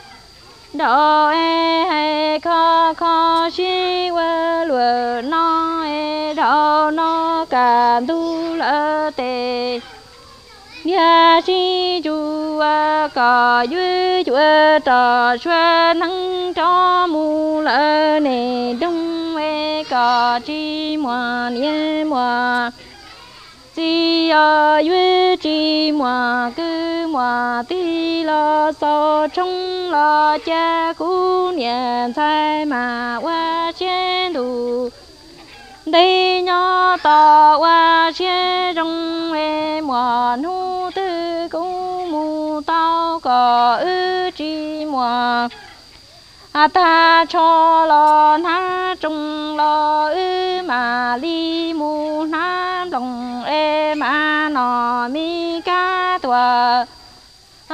đó e hay khó khó chi qua lùa, nó e đó nó cả tu lỡ tề nhà chi chu à, a cò yuê chuê trò xuê nắng cho mù lỡ nè. Đông e cả chi mua nhé mua si a yue chi mua cứ mua ti lo so trong lo cha cú niệm thay mà qua trên đủ đây nhỏ tỏ qua xe trong em mua nu tư cũng mu tao có ư chi mua à ta cho lo na trung lo ư mà li mu nam lòng nọ mi ca tua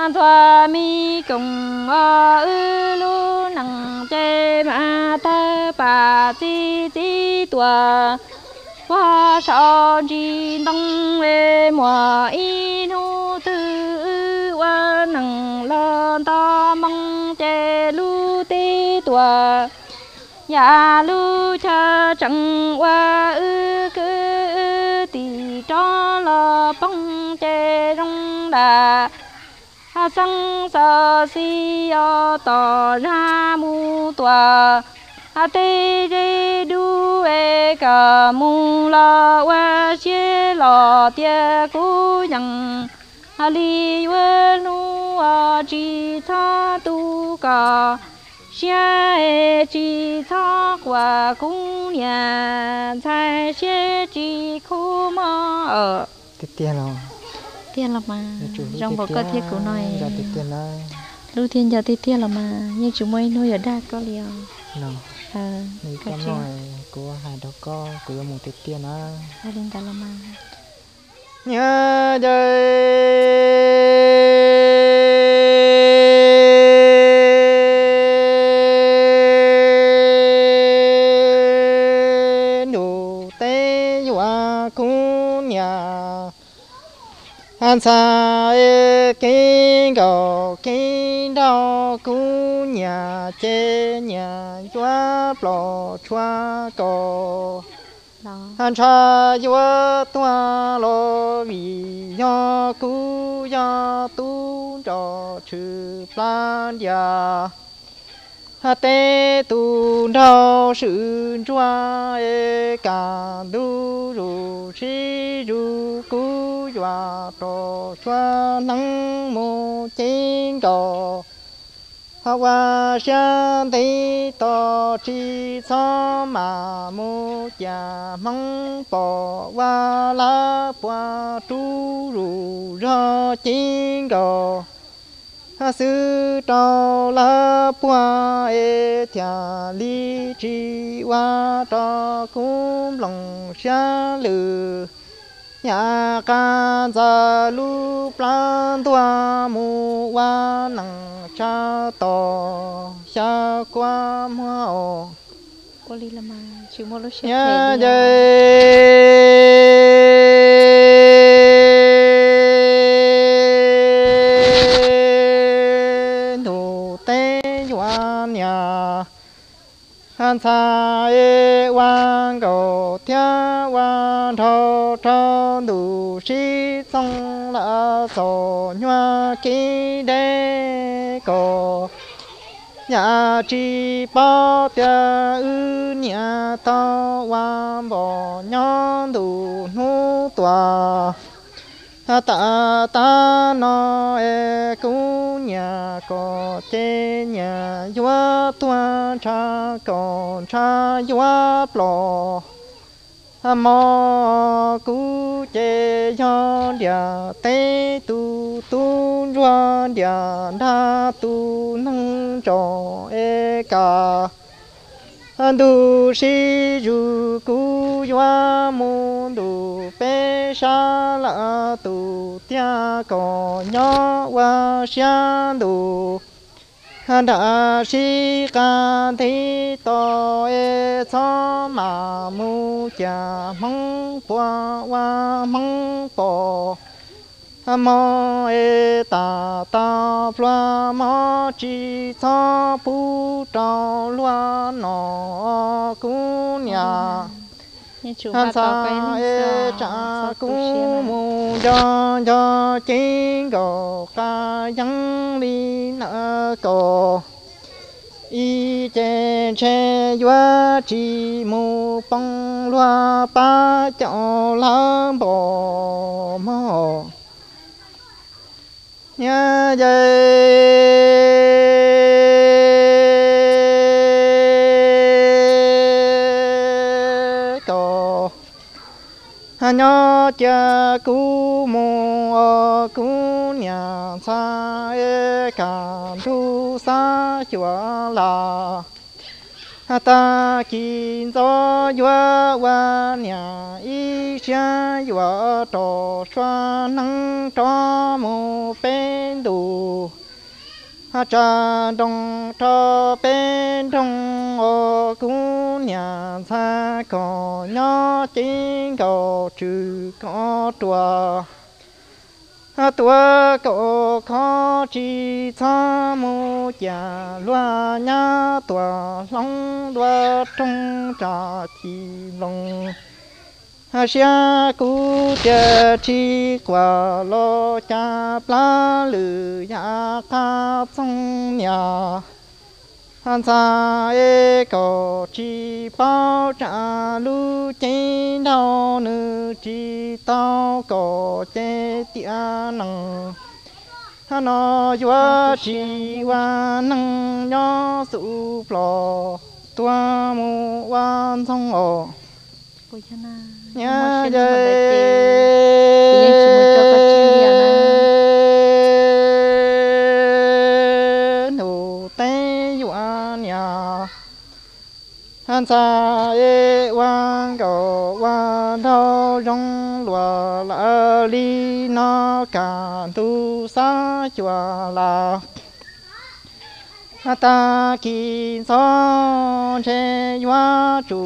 an thoa mi cùng ư lu nằng chê ma ta bà ti ti tua hoa sao chi đông về mùa y nu tư hoa nằng lo ta mong chê lu ti tua ya dạ lu cha chẳng qua ư cho lo bông chê rong đà. Ha sang sa si yo to ra mu tòa. A tê rê đu e cả mu la wa xie lo tia cu nhằng. A li wê nu a chi tha tu ca xia e chi tha qua cung nhà sai xie chi khu ma ở tiết tiền rồi. Tiền là mà. Trong bộ cơ thiết của nói giờ tiết tiền là lưu thiên giờ tiết tiền là mà. Nhưng chúng mới nuôi ở đa có liều nó ờ có có chuyện nói của hai đứa con của một tiết tiền á gia đình ta là mà. Nhớ đây han sa e kinh gò kinh đau cú nhà chê nhà hoa lò choa cò đó han cha yo tua lo vi yo ku ya tu cho chư plan ya ha tu đau sự choa e ca du ru si ru ku ya to choa nang mo chinh go hoa sang thế to chi sa ma mô cha mong bỏ hoa la qua tu ru ra chín go sư trò la qua e thia li chi hoa trò cũng lòng xa lư nhà ca za lu plan tua mu wa nang cha to xa qua mua cô đi là mà chịu một lúc sẽ nhớ an sa e wang go tia wang thọ cho đủ si song la so nhua ki đê ko nhà chi bao tia ư nhà to wang bỏ nhon đủ nu tòa ta ta no e cu nhà có chế nhà yua tua cha con cha yua plo. À, mò cú chế chê yo dia tê tu tu yua dia đa tu nâng trò e ca du si du cu yua mu du pe sa la tu tia ko nho wa xian du đã si ca thi to e cho mà mu cha mong qua wa mong po mo e ta ta ploa mo chi sa pu trò lua no ku nya như han sa e cha ku mu ja ja chính go ka yang li na ko y chê che yua chi mu pong lua pa cho la bo mo nha dây. Có hà nhớ cha cú mô ờ cú nhà xa e cả tu xa chùa là ta chỉ do yua wa nhà y xa yua trò xoa nắng trò mù bên đủ ha cha đông trò bên đông ô cú nhà xa có nhỏ chính cầu trừ có chùa tua cổ khó chỉ xa mô già loa nhá tua long đua trong trà chi long. Hà xia cú chè chi qua lo cha pla lư ya ca song nhà han sa e có chi bao trả lu chế đau nữ chi tao có chế tia năng han nó yua chi wa năng nhỏ su plo tua mu wan song o cha nhá dây an sa e wan go wan thao rong lua la li nó cả tu sa chua la. Ta ki so che yua chu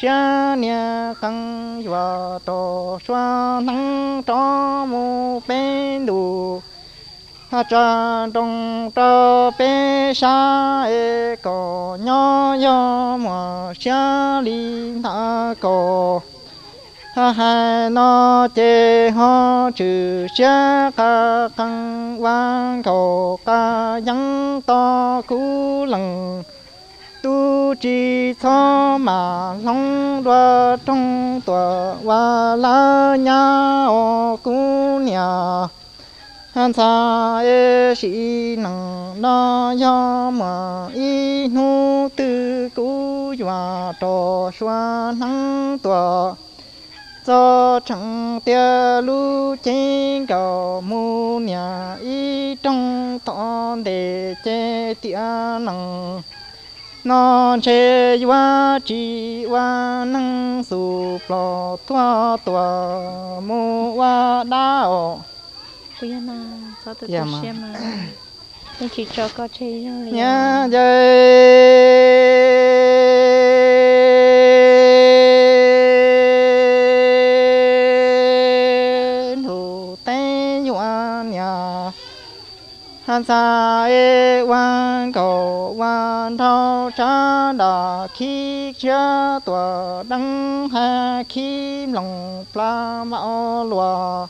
xia nia tăng yua to xoa năng to mu bên đủ ha cha đông cho bê xa e có nhỏ nhỏ mà xa li ta có ha ha nó chê ho trừ xia ca căng vang cầu ca yang to cú lăng tu chi cho mà long đoa trong tòa và la nha ô cú nhà han sa e si nang na ya ma i nu tư cú ya to xoa nang tòa do chẳng tia lu trên cầu mu nhà y trong tọn để che tia nang non che wa chi wa nang su plo tua tua mu wa dao Cha na. Sao tôi xem mà. Nhưng chỉ cho có chơi té yuan nhà han sa e wan cầu wan thao cha đà khi cha tòa đăng ha kim lòng pla mạo lùa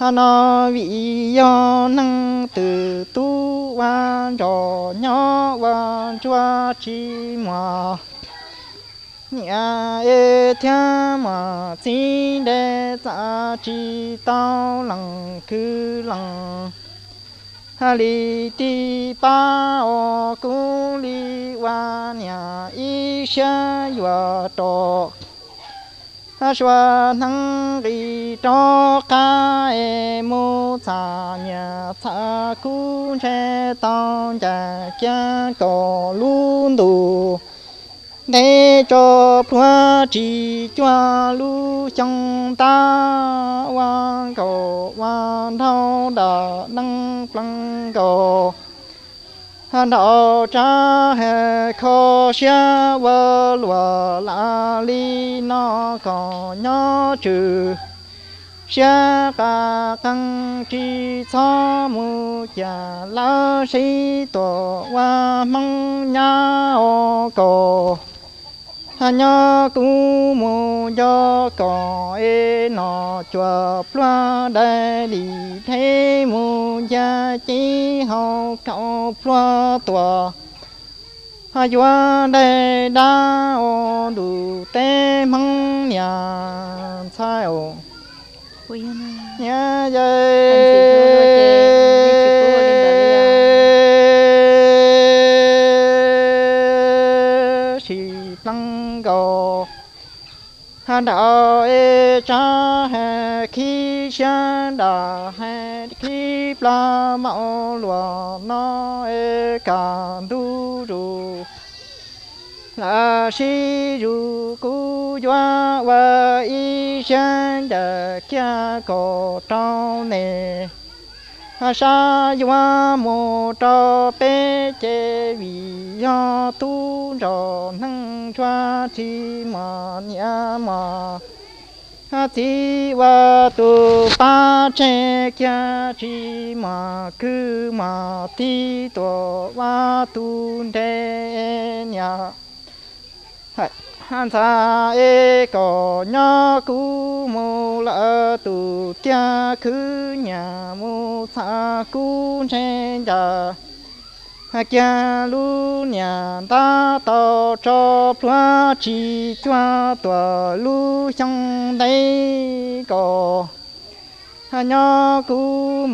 nó vị do năng từ tu và trò nhỏ và chua chi mà. Nhà ê thia mà xin để ta chi tao lăng cứ lăng. Hà li ti ba o cũng li wa nhà y sa và trò xua xoa năng đi cho ca e mô sa nhà sa cu che tông cha cha có luôn đủ để cho phua chỉ cho lu trong ta quan cầu quan thâu đà năng plăng cầu hắn cha hè khó xia vơ lùa la li nó có nhỏ trừ. Xia ca căng chi cho mu cha la si tổ wa mong nha ô cổ nhớ cú mù cho có e nó chùa ploa đại đi thế mù gia chi hậu cậu ploa tòa hà yua đại đa ô đủ tê măng nhà sai ô nhà dây đạo e cha hè, khi sáng đà hè, khi la mạo lúa nó e cả du ru là si ru cu doa và y sáng đà kia cổ trao nè sa yuwa mo cho pe che vi ya tu ro nang chua chi ma nya ma ha ti wa tu pa che kya chi ma ku ma ti to wa tu de nya hai han sa e ko nya ku mo la tu kya ku nya mo sa ku chen ja ha kya lu nya ta to cho plua chi chua to lu trong dai ko ha nya ku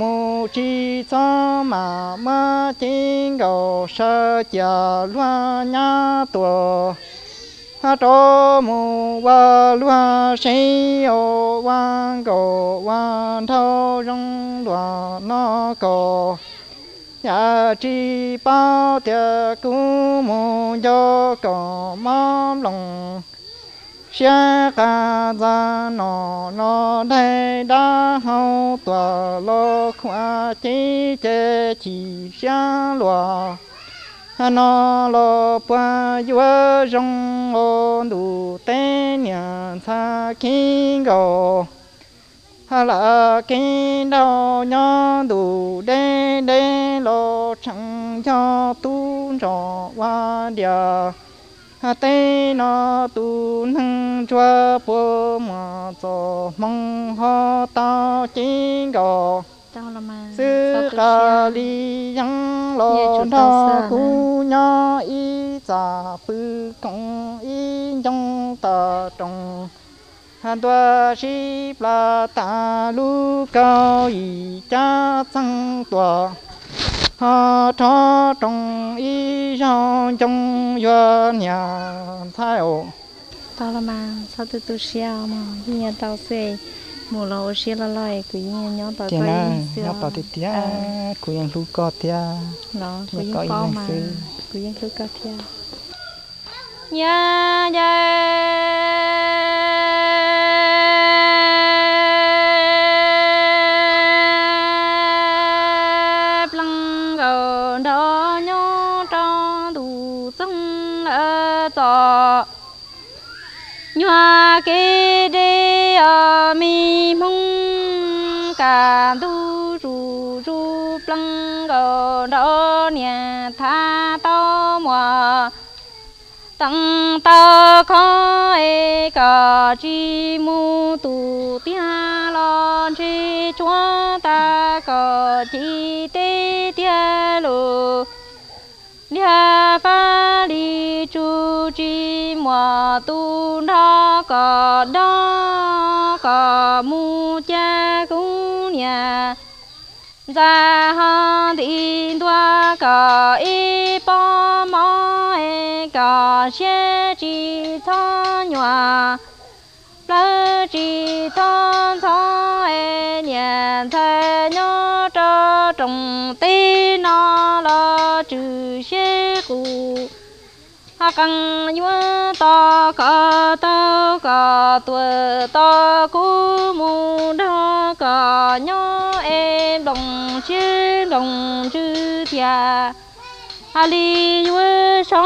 mo chi sa ma ma chính go sơ chờ loa nya to ha cho mù wa loa say ô wa go wa thâu rong loa nó có nhà chi bao tiệt cú mù cho có mong lòng xe ca ra nó nó đây đã hậu tòa lo khoa chi chế chỉ xa loa nó lo qua vua rong o du te nhà sa kinh go ha la kinh đau nhỏ du đê đê lo chẳng cho tu trò qua địa ha tê nó tu nâng chua po mà cho mong ho tao chính go sư ca li yang lo đo cú nhỏ y giả bư công y trong ta trong hà đoa shi pla ta lu cao y cha sang tòa hà cho trong y trong trong yo nhà thái ổ tao là mà sao tôi tôi xiao mà. Nhà tao xe mù lò xe là lại cứ nhà nhỏ tao xưa. nó bảo tiệt tia cú yang lu co tia nó cứ có bao yên mà cứ cứ nhỏ trong đủ sông ở tỏ nhòa kê đê mi mong cả du ru ru plăng gờ đó nhà tha to mùa tăng ta khó e cả chi mu tu tia lo chi chúa ta có chi tê lia pha li chu chi mùa tu đó có đó có mu cha cũng nhà gia ha đi đoa cả y ba ma e cả xe chi tho nhòa. Lỡ chi tho tho e nhà thề nhớ cho trồng tim nó lo trừ xe cụ ha căng nhua to cả to cả tuổi to, cú mu đa cả nhớ em đồng chế đồng chữ thia ha li nhua so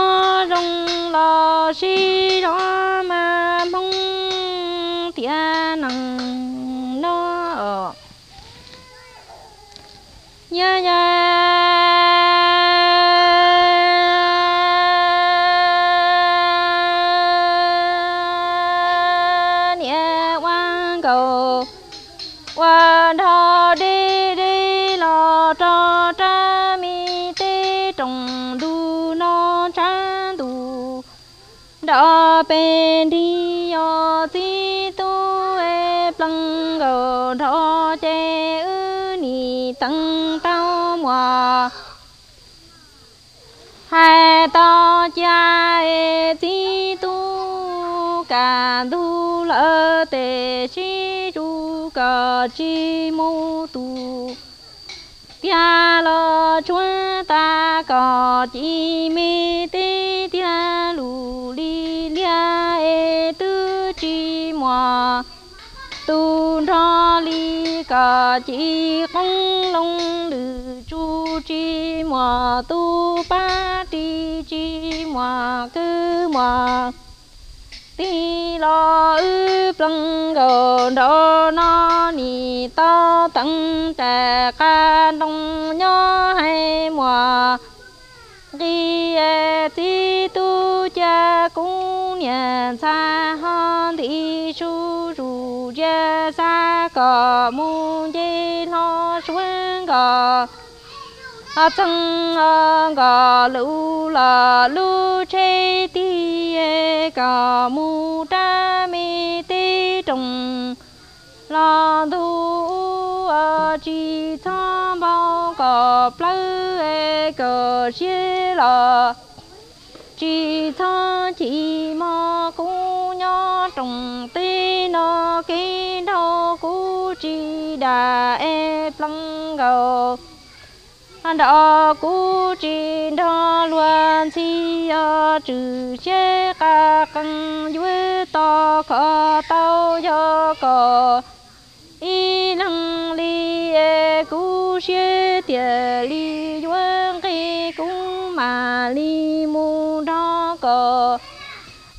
rong lo si đó mà mong tia năng nó nhớ nhớ bên đi yo ti tu e plăng gờ đó che ư ni tăng tao mùa hai to cha e ti tu cả cả tu lỡ tề chi chu cả chi mu tu. Tia lo chuan ta có chi mi li cả chi công long lư chu chi mò tu ba chi chi mò cứ mò ti lo ư plăng gò đó nó ni ta tăng trẻ ca đông nhó hay mùa đi ti tu cha cũng nhận xa hơn thì su ru cha xa cò mu di lo xuân cò à chân gò lũ là lũ chê ti cò mu ta mi ti trùng. La thu a chi tham bao cò plơ e cò xie la chi ta chi ma cu nho trồng ti nó ki đâu cú chi đà e plăng gầu đó cú chi đó luôn si ở trừ chế cả căng dưới to khó tao cho có y năng li e cú chế tiề li yuan khi cũng mà li mu đó có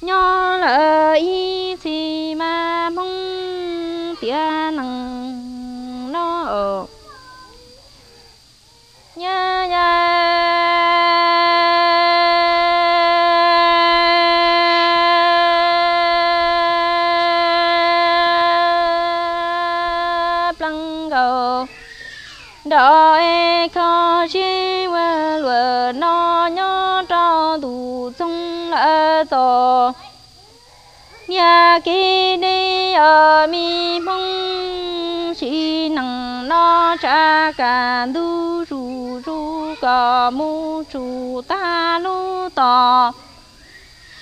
nhỏ là y nhà kia đi ở ờ, mi mong chỉ nặng nó cha cả du ru ru cả mu chủ ta, lu, tò.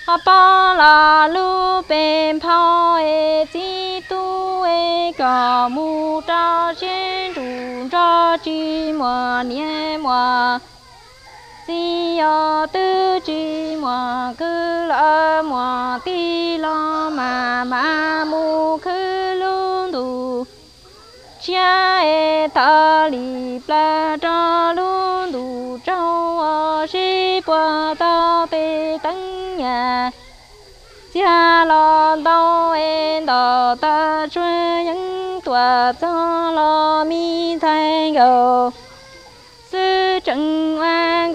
À ba la lu bên phao e chi tu e cả mu cha trên ru cha chi mà nhẹ mà si yo tư chi mà cứ la mà ti lo mà mà mu cứ luôn tu cha e ta li pla cha luôn tu trâu a si qua ta te tăng nhà. Cha lo đâu e đò ta chuyên những tuổi cho lo mi thay gầu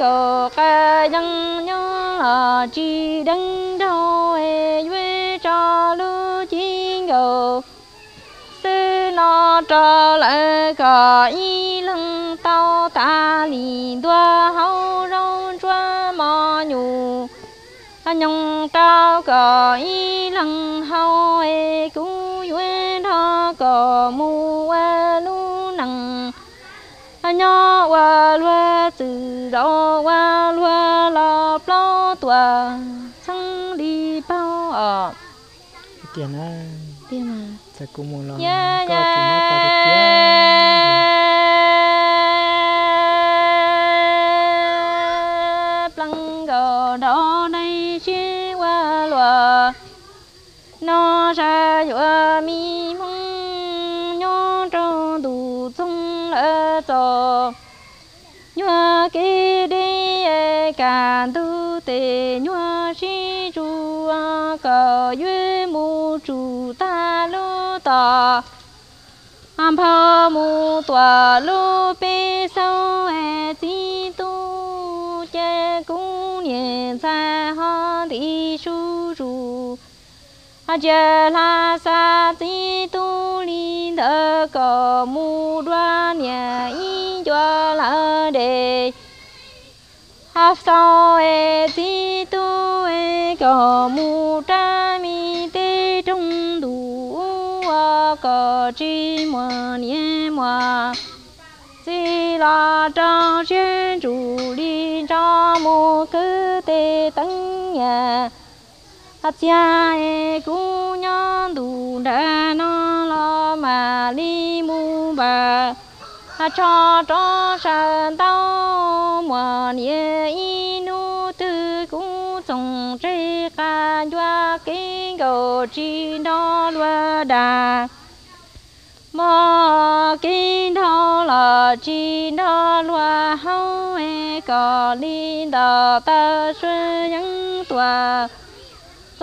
oan gò ca dân nhớ là chi đấng đâu e duy cho lưu chi gò sư nó trở lại cả y lưng, tao ta lì đua hậu rong choa mò nhù. À, nhung tao cả y lưng hậu e cú duy đó cả mù e lu nằng. À, Nhỏ qua loa từ đó qua loa la plo tua sang đi bao ở. Tiền á tiền mà. sẽ cùng một lần có nó tao được tề nhua si chu cờ yue mu chu ta lu ta am phơ mu tòa lu bê sâu e ti tu chê cũng niệm sa ho ti su ru a chê la sa ti tu li đơ cờ mu đoan nhẹ y cho la đề so e ti tu e cờ mu tra mi te trung đủ a cờ chi mà nhé mà si la cha chuyên chủ đi cha mu cứ te tăng nhà ta cha e cú nhon đủ đà nó lo mà li mu bà cho cho sơn tao mà nhẹ inu tư cũng trồng trái cả doa kinh cầu chi đó loa đà. Mà kinh đó là chi đó loa hao e có linh đạo ta suy những tòa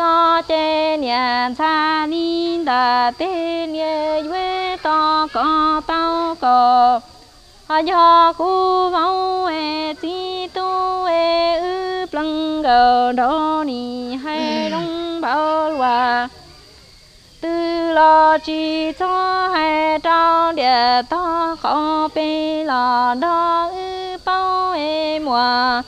cho chê niệm cha linh đạo tê niệm quê to có tao có. À do cú vong e chi tu e ư plăng gờ đó ni hay đông bao loa tư lo chi cho hai trao địa to khó bê lo đó ư bao e mùa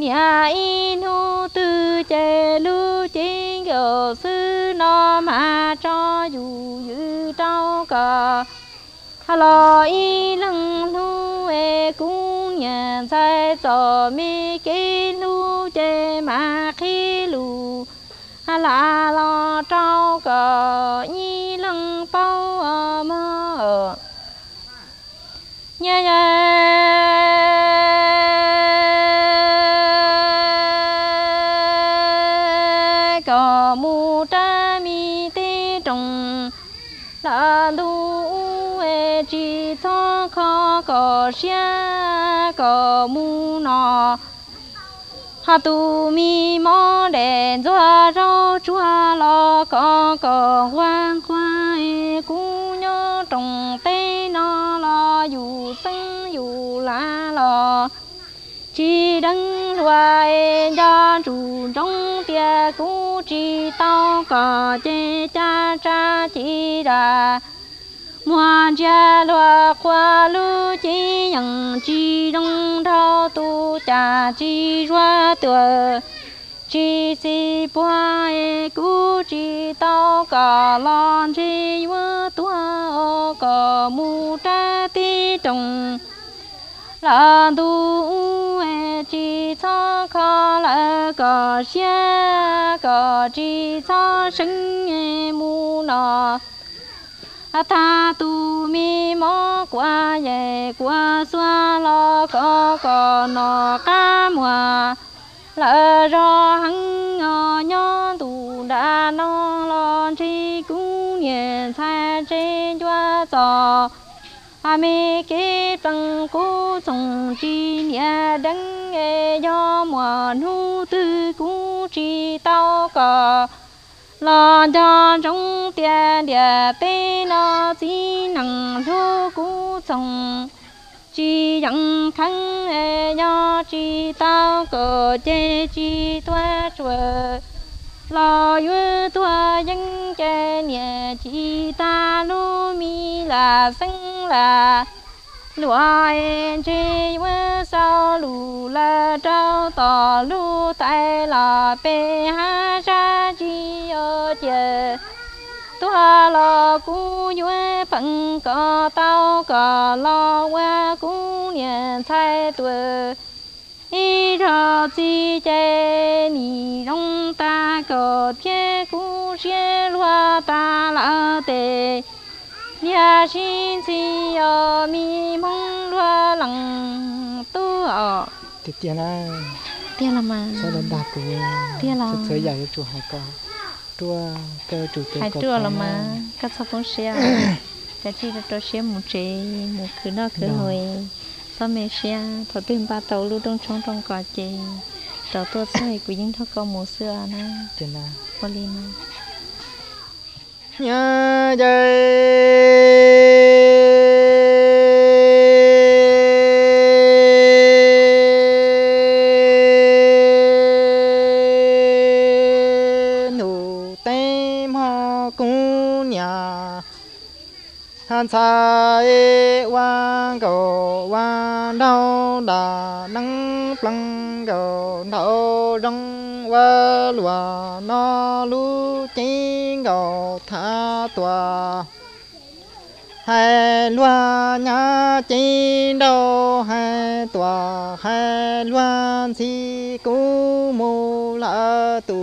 nhà in hu tư chê lu chính kiểu sư nó mà cho dù dư trao cờ. Hà lo y lăng lu e cũng nhà sai cho mi kí lu chê mà khi lu hà lo trao cờ y lăng bao xia có mu nọ hà tu mi mò đèn doa rau chua lo có có quang qua e cú nhớ trồng tê nó lo dù sinh dù lá lo chỉ đăng loài e ra chủ trong tia cú chỉ tao có che cha cha chỉ ra mua cha loa qua lu chi nhận chi đông thao tu cha chi ra tuổi chi si bua e cu chi tao cả lon chỉ vua tua cả mu cha ti trồng là tu e chi cho khó là cả xe cả chi cho sinh e mu nọ tha tu mi mô qua ye qua xoa lo có có nọ ca mùa lỡ ro hăng ngò nhon tu đã non lo chi cũng nhẹ sai trên choa giò à mi ki tăng cú sống chi nhẹ đấng nghe do mùa nu tư cú chi tao cò lo cho trong tiền địa tê nó chỉ năng thu cú sông. Chỉ dẫn khăn e nhỏ chỉ tao cờ chê chỉ toa chùa lo yu tua dân chê nhẹ chỉ ta lu mi là sinh là lúa em chỉ với sao lù là trao tỏ lù tay là bê ha ra chi ở chè tua lo cú yuê phận có tao có lo qua cú niệm sai tuổi ý ra chi chê ni rong ta có thiên cú xie loa ta la tề nhà xin chi ở mi mong loa lăng tu ở. Thì tiền à? Tiền là mà. Sau đó đạt của Tiền là- sơ giải cho chủ hai con. Chua cơ chủ hai có trưa là con mà. à. các sao cũng xia cái chi là tôi xia một chế một cứ nó cứ hồi sao mẹ xia thọ tuyên ba tàu lưu trong trong trong cỏ chế tàu tôi sai của những thọ con một xưa nè. Tiền à? Có đi mà nhớ dây nụ tem họ cũng nhà. Han sa e wang go wang đau đà nắng plăng go đau rong wa lua no lu chi go tua hai loa nhà chín đâu hai tua hai loan si cú mù la tu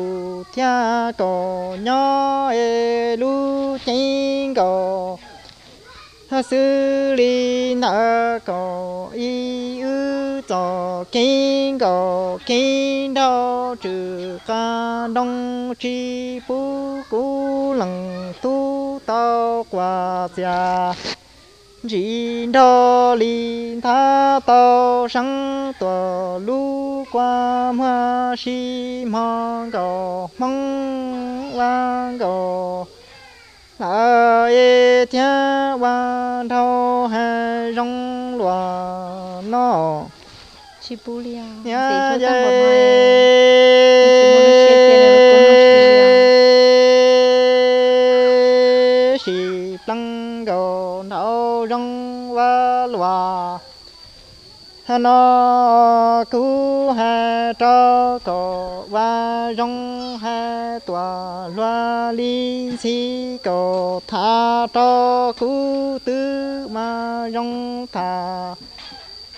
thia cổ nhỏ e lu chín cổ ha sư li nợ cổ y cho kinh cổ kinh đâu trừ ca đông chi bu cú lăng tu tao qua già chỉ đo li tha tao sáng tòa lu qua ma si mong cầu mong lang cầu là ye thiên quan thâu hai rong loa nó Chipulia. một hồi. dây xì plăng đồ nấu rong và loa hà nó cứu hà cho cổ và rong hà tòa loa li si cổ tha cho cứu tư mà rong thà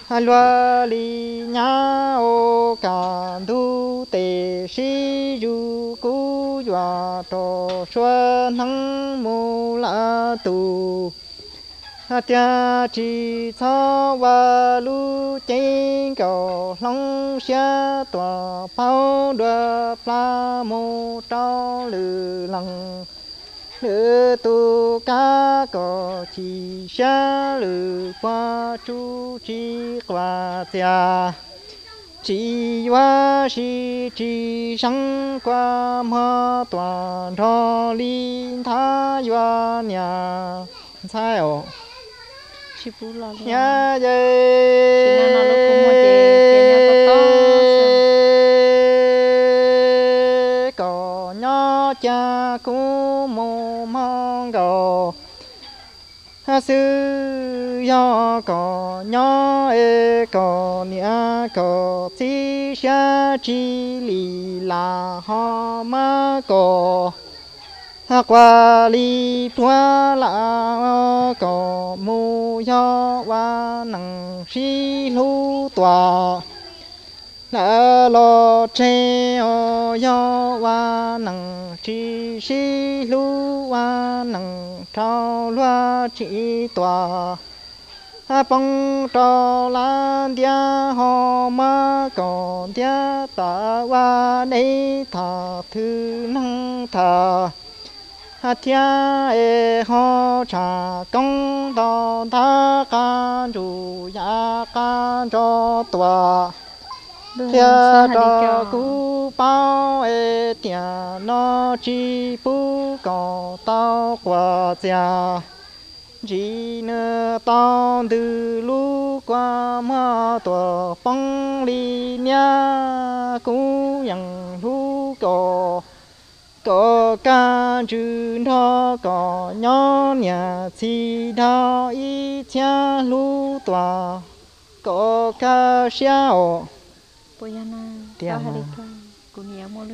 hà loa li nhá ô cả du tề si du cú dọa trò xuân hăng mù la tu. Hà tia chỉ cho và lu chén cầu long xa tòa bao đua pla mô trao lư lăng lư tu cá có chỉ xa lư qua chu chi qua tia chỉ hoa si chỉ sang qua ma toàn thọ linh tha hoa nhà sai ồ nhà Sina sư yo có nhỏ e có nia có chi xa chi, lì, là, ho ma có ha qua li tua la có mu yo wa năng si lu, tòa la lo che o yo wa nang chi si lu wa nang trao loa chi tòa. A bông trao lan dia ho ma còn dia ta wa nei tha thư năng tha a tia e ho cha công đo tha can chủ ya can cho tòa tia cho cú bao e tia nó chi bu có tao qua gia chỉ nơ tao từ lu qua ma tòa phong li nha cú yang lu có có ca chữ đó có nhỏ nhà chi đó y cha lu tòa. Có ca xiao Poyana. Taharika. Kunia mo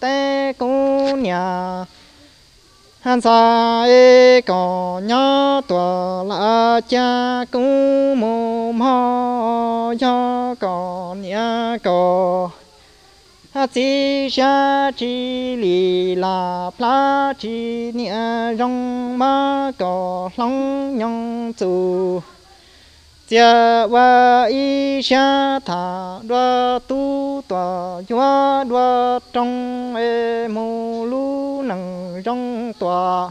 té cú nhà han sa e có nhớ tòa la cha cú mô mò cho có nhà có ha chi sha chi li la pla chi nia rong ma có long nhong tu chia wa y sha tha đoa tu tòa doa đoa trong e mô lu nang rong tòa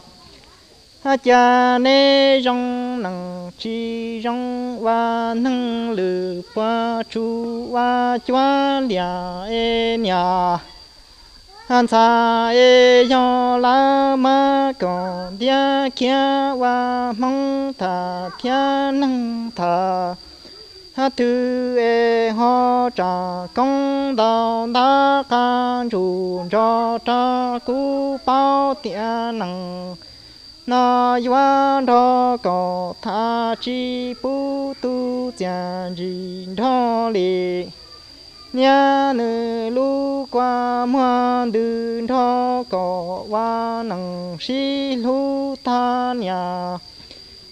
cha nê rong nang chi rong wa nang lư qua chu, wa chua lia e nya han sa e yo la ma con dia kia, wa mong ta kia nang ta ha tu e ho cha công đạo đa can chủ cho cha cú bao tia, nang na yuan đó có tha chi bu tu jian ji đó li. Nhà nữ lu qua muôn đường thọ có wa nằng si lu ta nhà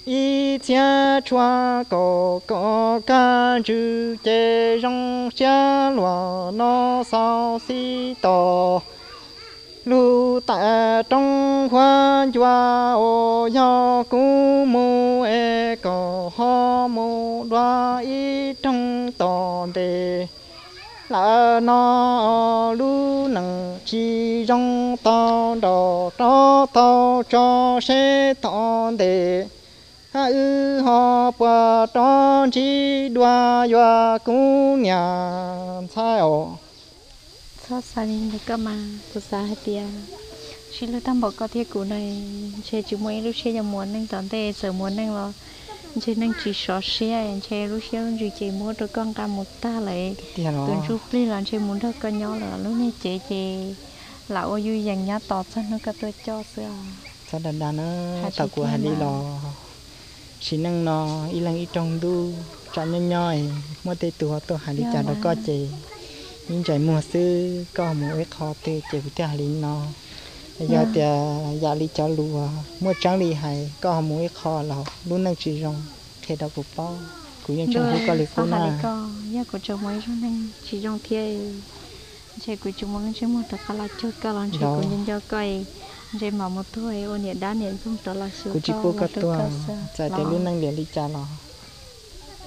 y cha chua có có ca chữ chế rong cha lúa nó sao si to lu tại trong hoa choa ô yo cú mu e có ho mu đoa y trong to đề là nó lu nằng chi rong to đỏ to to cho sẽ to đề ha ư họ pa to chi đoa yoa cú nhà sao sao sao đi được cơ mà tôi xa hết tia chỉ lúc tâm bảo có thiết cụ này chơi chú mấy lúc chơi nhà muốn nên tận tê sợ muốn nên lo. Nên chỉ sợ xe chơi lúc chơi chỉ chơi mua được con cả một ta lại tiền nó tuần chú đi làm chơi muốn được con nhỏ là lúc này chơi chơi lão vui dành nhá tọt cho nó cái tôi cho xưa. Sao đàn đàn nó tàu của hà đi lò chỉ năng nó y lăng y trong đu cho nhỏ nhoi mua tê tùa tôi hà đi Dạ chả mà. có chị nhưng chạy mùa sư có một cái kho tê chị của hà đi nó. Giờ Dạ. tê giờ đi cho lùa. Mua trắng đi hay có một cái kho là luôn năng chỉ rong thế đó của bao những trong khu sao hà California đi co. Nhá của chồng mấy trong nên chỉ trong thiê chơi của chúng mình chơi một tập cá là chơi cá là Đó. của nhân cho coi. Chơi mà một tuổi ôn nhiệt đá nhiệt không trở là sửa của chị cô tua chạy Đó. tới luôn năng liền đi cha lò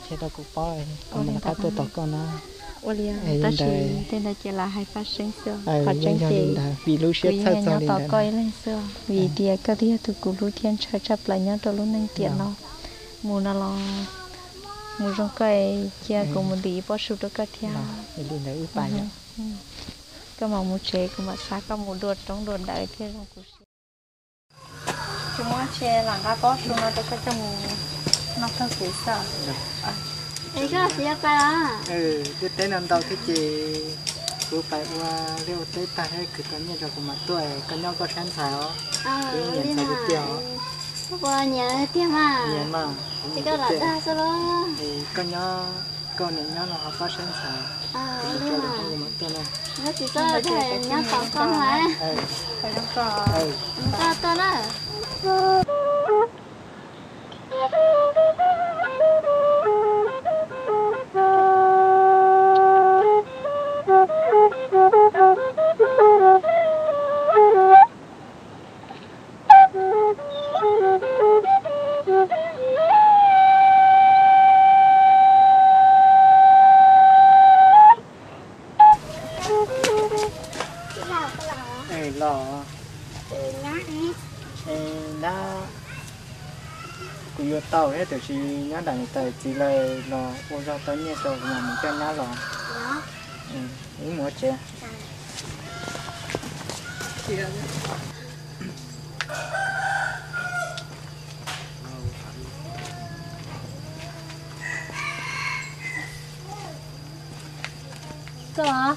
thế đó của bao còn đã tua hay. tọt con nó Olia, Ê, ta chỉ tên là chỉ là hai phát sinh xưa, phát sinh đã vì linh tỏ đã coi lên xưa, vì tia cái tia từ cụ lũ thiên chơi chấp lại nhau cho lúc nên tiền Dạ. nó, mù nó lo, mù trong cây chia Ừ. cùng một tí bỏ sụt được cái theo, thì bài Ừ. cái mà mù chế cũng mà xa cái mù đuột trong đuột đại thế trong cụ. Chúng nó chế là cái bỏ sụt nó được cái trong nó thật sự sợ. Cái là gì vậy đó? ừ cái tên năm đầu thì chị cứ phải qua liệu tới ta hay cứ có nhiều của mặt tuổi có nhau có sáng sáo Ờ, Cái nhận mà. cái kiểu. Lúc qua nhà tiêm mà. nhiều mà Thì cái là đa số đó. thì có nhau này nhau là họ có sáng Ờ, thì đi cho được mà. không mặt tuổi này Nó chỉ có thể nhớ tỏ con mà. ừ Phải không có. ừ Nó to đó. Cái nào tàu hết thì chỉ nhớ đằng tại chỉ là lò vô do tới nhiều rồi mà mình cho nó lò ừ ừ ý mua chưa Cơ hả?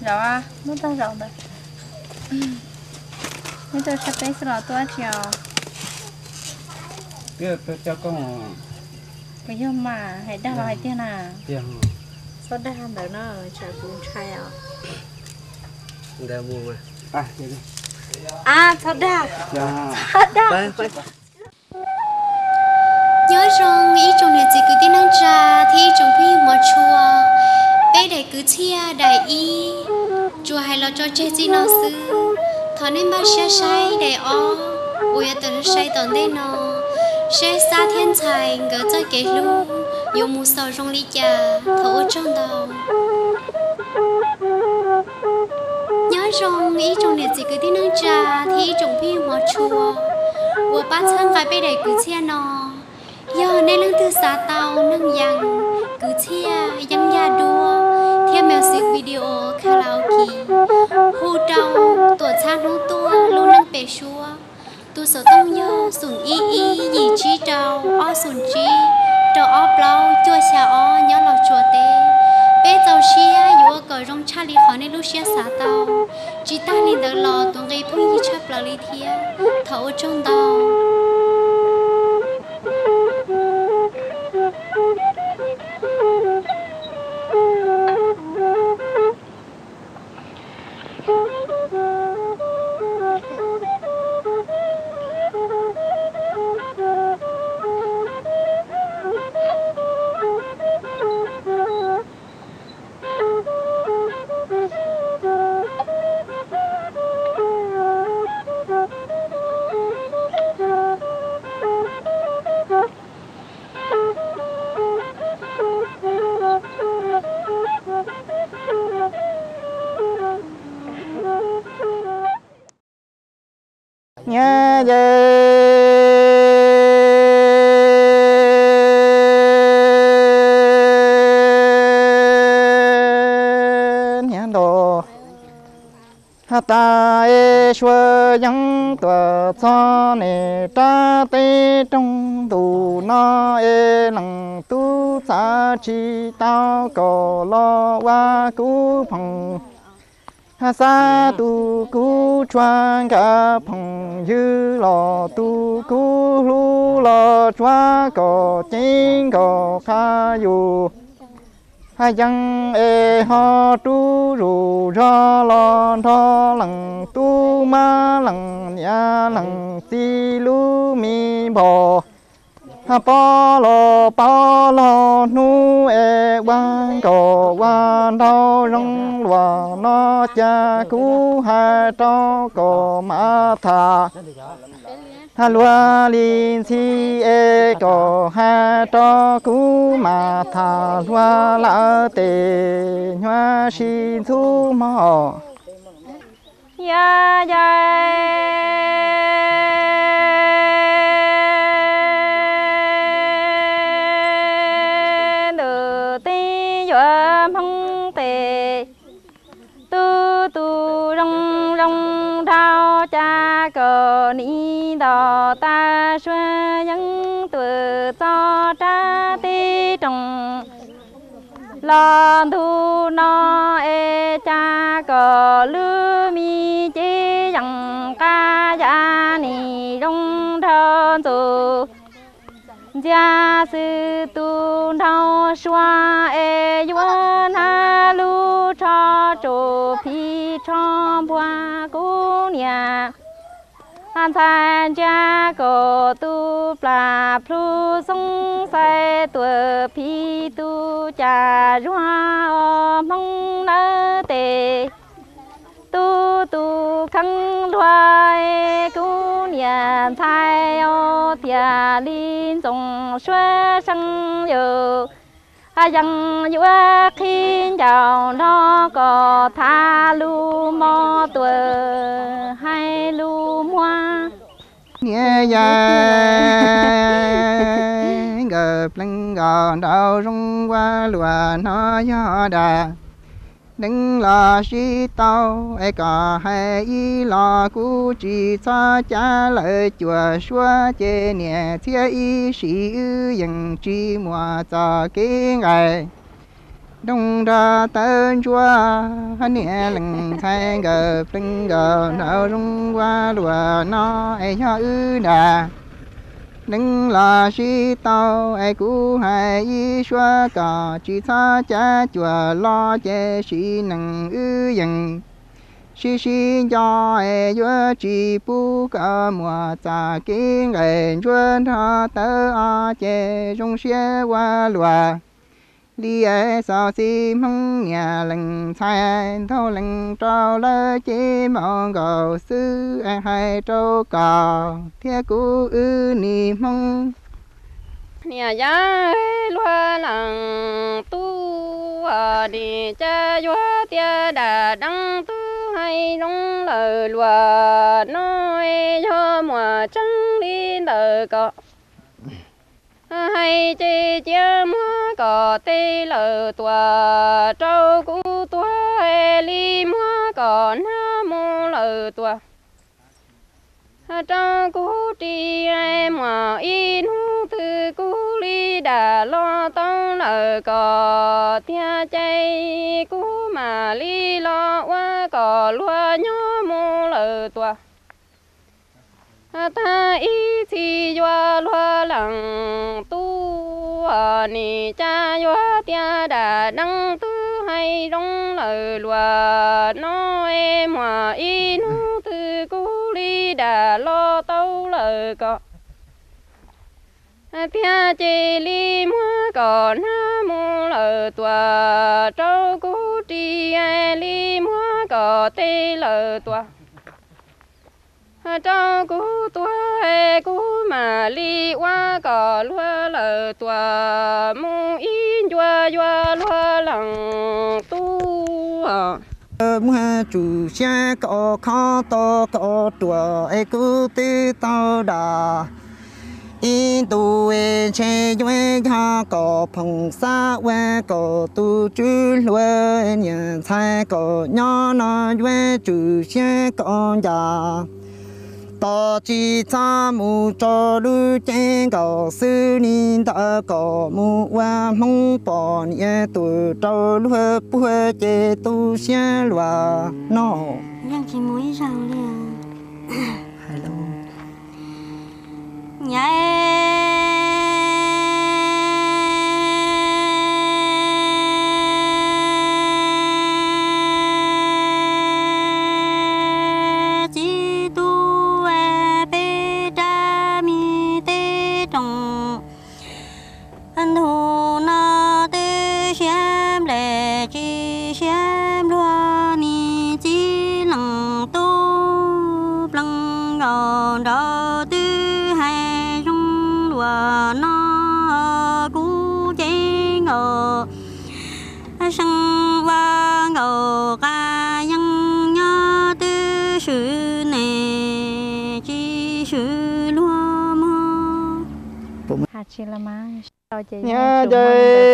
ừ à? Nó ta rõ đấy. Nếu tôi sắp tới là tôi chiều. cái tôi cho con Bây giờ mà hãy đăng lại tiền à. tiền Sao đăng hàng đó nó chạy cũng chai à? để mua mà à đi đi À, thật đa thật đa nhớ rằng ý trong này chỉ cứ tin năng trà thì trong phi mà chùa bé để cứ chia đại y chùa hay lo cho chơi gì nó sư thọ nên ba xe say để o ôi tớ say tận đây nó sẽ xa thiên tài ngỡ cho kể lu dù mù sầu rong ly trà thổ trong đầu nhớ rong ý trong liệt gì cứ tí nâng trà thì trong phi mò chùa của ba thân vài bê đầy cứ chia nó giờ nên nâng tư xá tàu nâng dằn cứ chia dằn nhà đua theo mèo sự video karaoke hô trong tuổi cha nô tua luôn nâng bể chùa tu sở tông nhớ. Sùn y y gì chi trâu o sùn chi. Trâu o plau, chua xà o nhớ lò chua tê. Bé tàu xia yếu cờ rong cha li khó nên lúc xia xả tàu. Chỉ ta nên đỡ lò, tuần gây phương y chắp lò li thia. Thấu trong tàu. Tua cho nè cha tê trong tù, nó e lăng tu sa chi, tao có lo wa cú phong ha sa tu cú chuan cả phong dư lo tu cú lu lo chua có chính có kha yu hai yang e ho tu ru ra lo tho lằng tu ma lăng ya lăng si lu mi bò. Ha pa lo pa lo nu e quan ko quan đau rong lòa nó cha cú hai cho ko ma tha ha lua linh si e ko ha cho cú ma tha lua la tề hoa xin thu mò. Ya ya nữ ti yo mong tề tu tu rong rong thao cha cờ ni đò ta xoa nhân tuổi cho cha ti trồng lo thu no e cha cờ lư mi chi dòng ca gia ni rong thơ tu gia sư tu thao xoa e yuan ha lu cho chủ phi cho bua cô nhà an than cha cổ tu pla plu sung sai tuổi phi tu cha roa mong nơ tề tu tu khăng loài cú e niệm thái ô tia linh dòng xuê sang yêu a yang yu khi chào nó có tha lu mo tuổi hai lu nghe dài ngập lưng đau rung qua lùa nó gió đà. Đừng lo suy tao ai cả hay y lo cú chỉ cho cha lời chùa xua chê nhẹ thiết y sĩ ư dừng mùa cho cái ngày đông ra tên chúa hắn nhẹ lưng thay gờ lưng gờ, nở rung qua lùa, nó ai cho ư đà. Đừng là si tao ai cũ hay y xua cả chỉ tha cha chùa, lo che si nâng ư dừng si si cho ai chúa chỉ bu cả mùa ta kinh ngày chúa tha tớ a che rung xe qua lùa đi ai sao si mong nhà lưng sai thâu lưng trâu lơ chỉ mong cầu sư ai hai trâu cò. Thiết cú ư ni mong nhà giá loa lăng tu ở à đi cha yo tia đà đăng tu hay nông lời loa nói cho mùa trăng đi lời cọ hay chi chiếm mua tê lờ tòa, trâu cú tua li mua có na mô lờ tòa. Trâu cú tri em mà in hú tư cú li đà lo tông lờ có tia chay cú mà li lo qua có lúa nhó mô lờ tòa ta y chi yo lo lăng tu ờ, ni cha yo tia đà đăng tu hay rong lời loa nó em hòa y nu tư, cú li đà lo tâu lời cọ. À, tia chê li mua cọ na mu lời tòa trâu cú tri e li mua cọ tê lời tòa trong cú tua hệ cú mà li qua cò lúa lờ tua mu in dua dua lúa lằng tu ờ, mu ha chủ xe có khó to có chùa ai cú tư to đà. In tu e che yue ha có phong sa we có tu chu lúa. Nhà sai có nhỏ nó yue chu xe con già ta chỉ cha mu cho lu chen có sư ni ta có mu wa mong bỏ nhẹ tu cho lu bu che tu xe lua no. Đang chỉ muối rau liền. Hello. Nhé cho chị chụp đây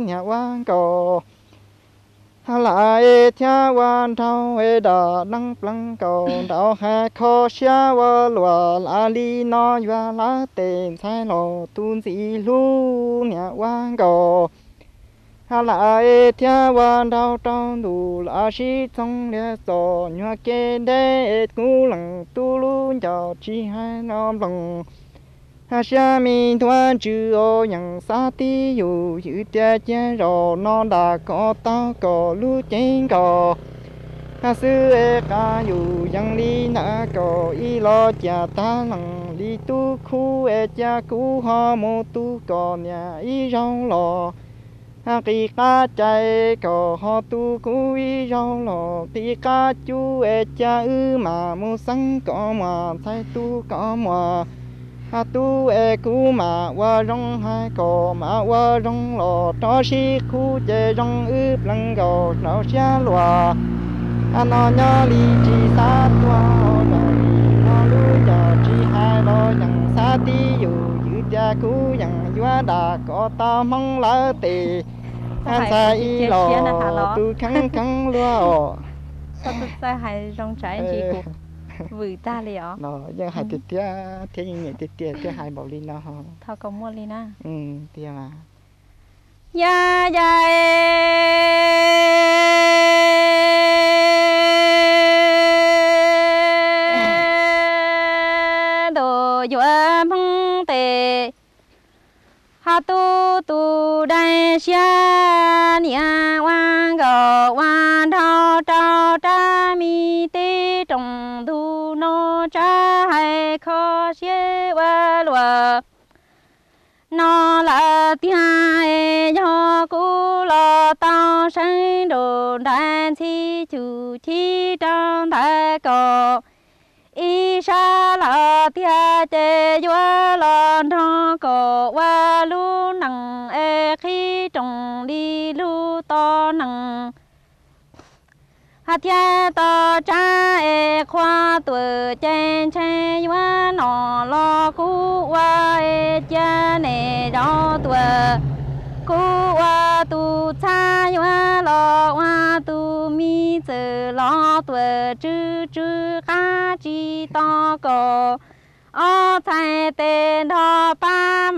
nhà quan hà lại thia quan thâu ê đà năng plăng cầu đạo hà kho xia wa lùa la li no ya la tên sai lo tun si lu. Nhà quan cầu hà lại thiên văn đạo trong đủ la sĩ trong lẽ tổ nhua kê đê cú lăng tu lu chào chi hai nam lăng hà xa mi thoan chư ô nhận sa ti dù chữ tia chia rò non đã có ta có lu chén có hà sư e ca dù dân li na có y lo cha ta lăng đi tu khu e cha cú ho mô tu có nhà y rong lò kỳ cá chạy có họ tu cúi rau lò ti cá chú e cha ư mà mu sang có mà thay tu có mà ha tu e cú mà qua rong hai cò mà qua rong lò cho si cú je rong ư lăng gò nó xa lòa a nó nya li chi sa tua ho nó li lu ya chi hai lo nhận sa ti dù giữ cha cú nhận yua đà có ta mong la ti an sa y lo tu khăng khăng lua *laughs* sao tôi sai hay rong trái chị cụ vừa ta liền nó giờ hai tiết tia thế nhưng nhẹ tiết tia tia hai bảo linh nó thao có mua liền à ừ tia mà. Ya ya đồ dọa mong tề ha tu tu đại nia quan gò quan thọ trao tra mi tê trồng thu nô, cha hay khó xế qua lùa. Nó là tia e cho cú lo tao sinh đồ đàn thi chủ chi trong, thái cổ y sa la tia chê doa lon thọ cổ qua lu nằng e khi đi lu to nằng hát ya to cha e khoa tuổi chen chen doa nọ lo cú qua e cha nè tuổi cô qua tu cha doa lo qua tu mi giờ lo tuổi chữ chữ ca chi, to, cổ. Ô, thầy tên đó ba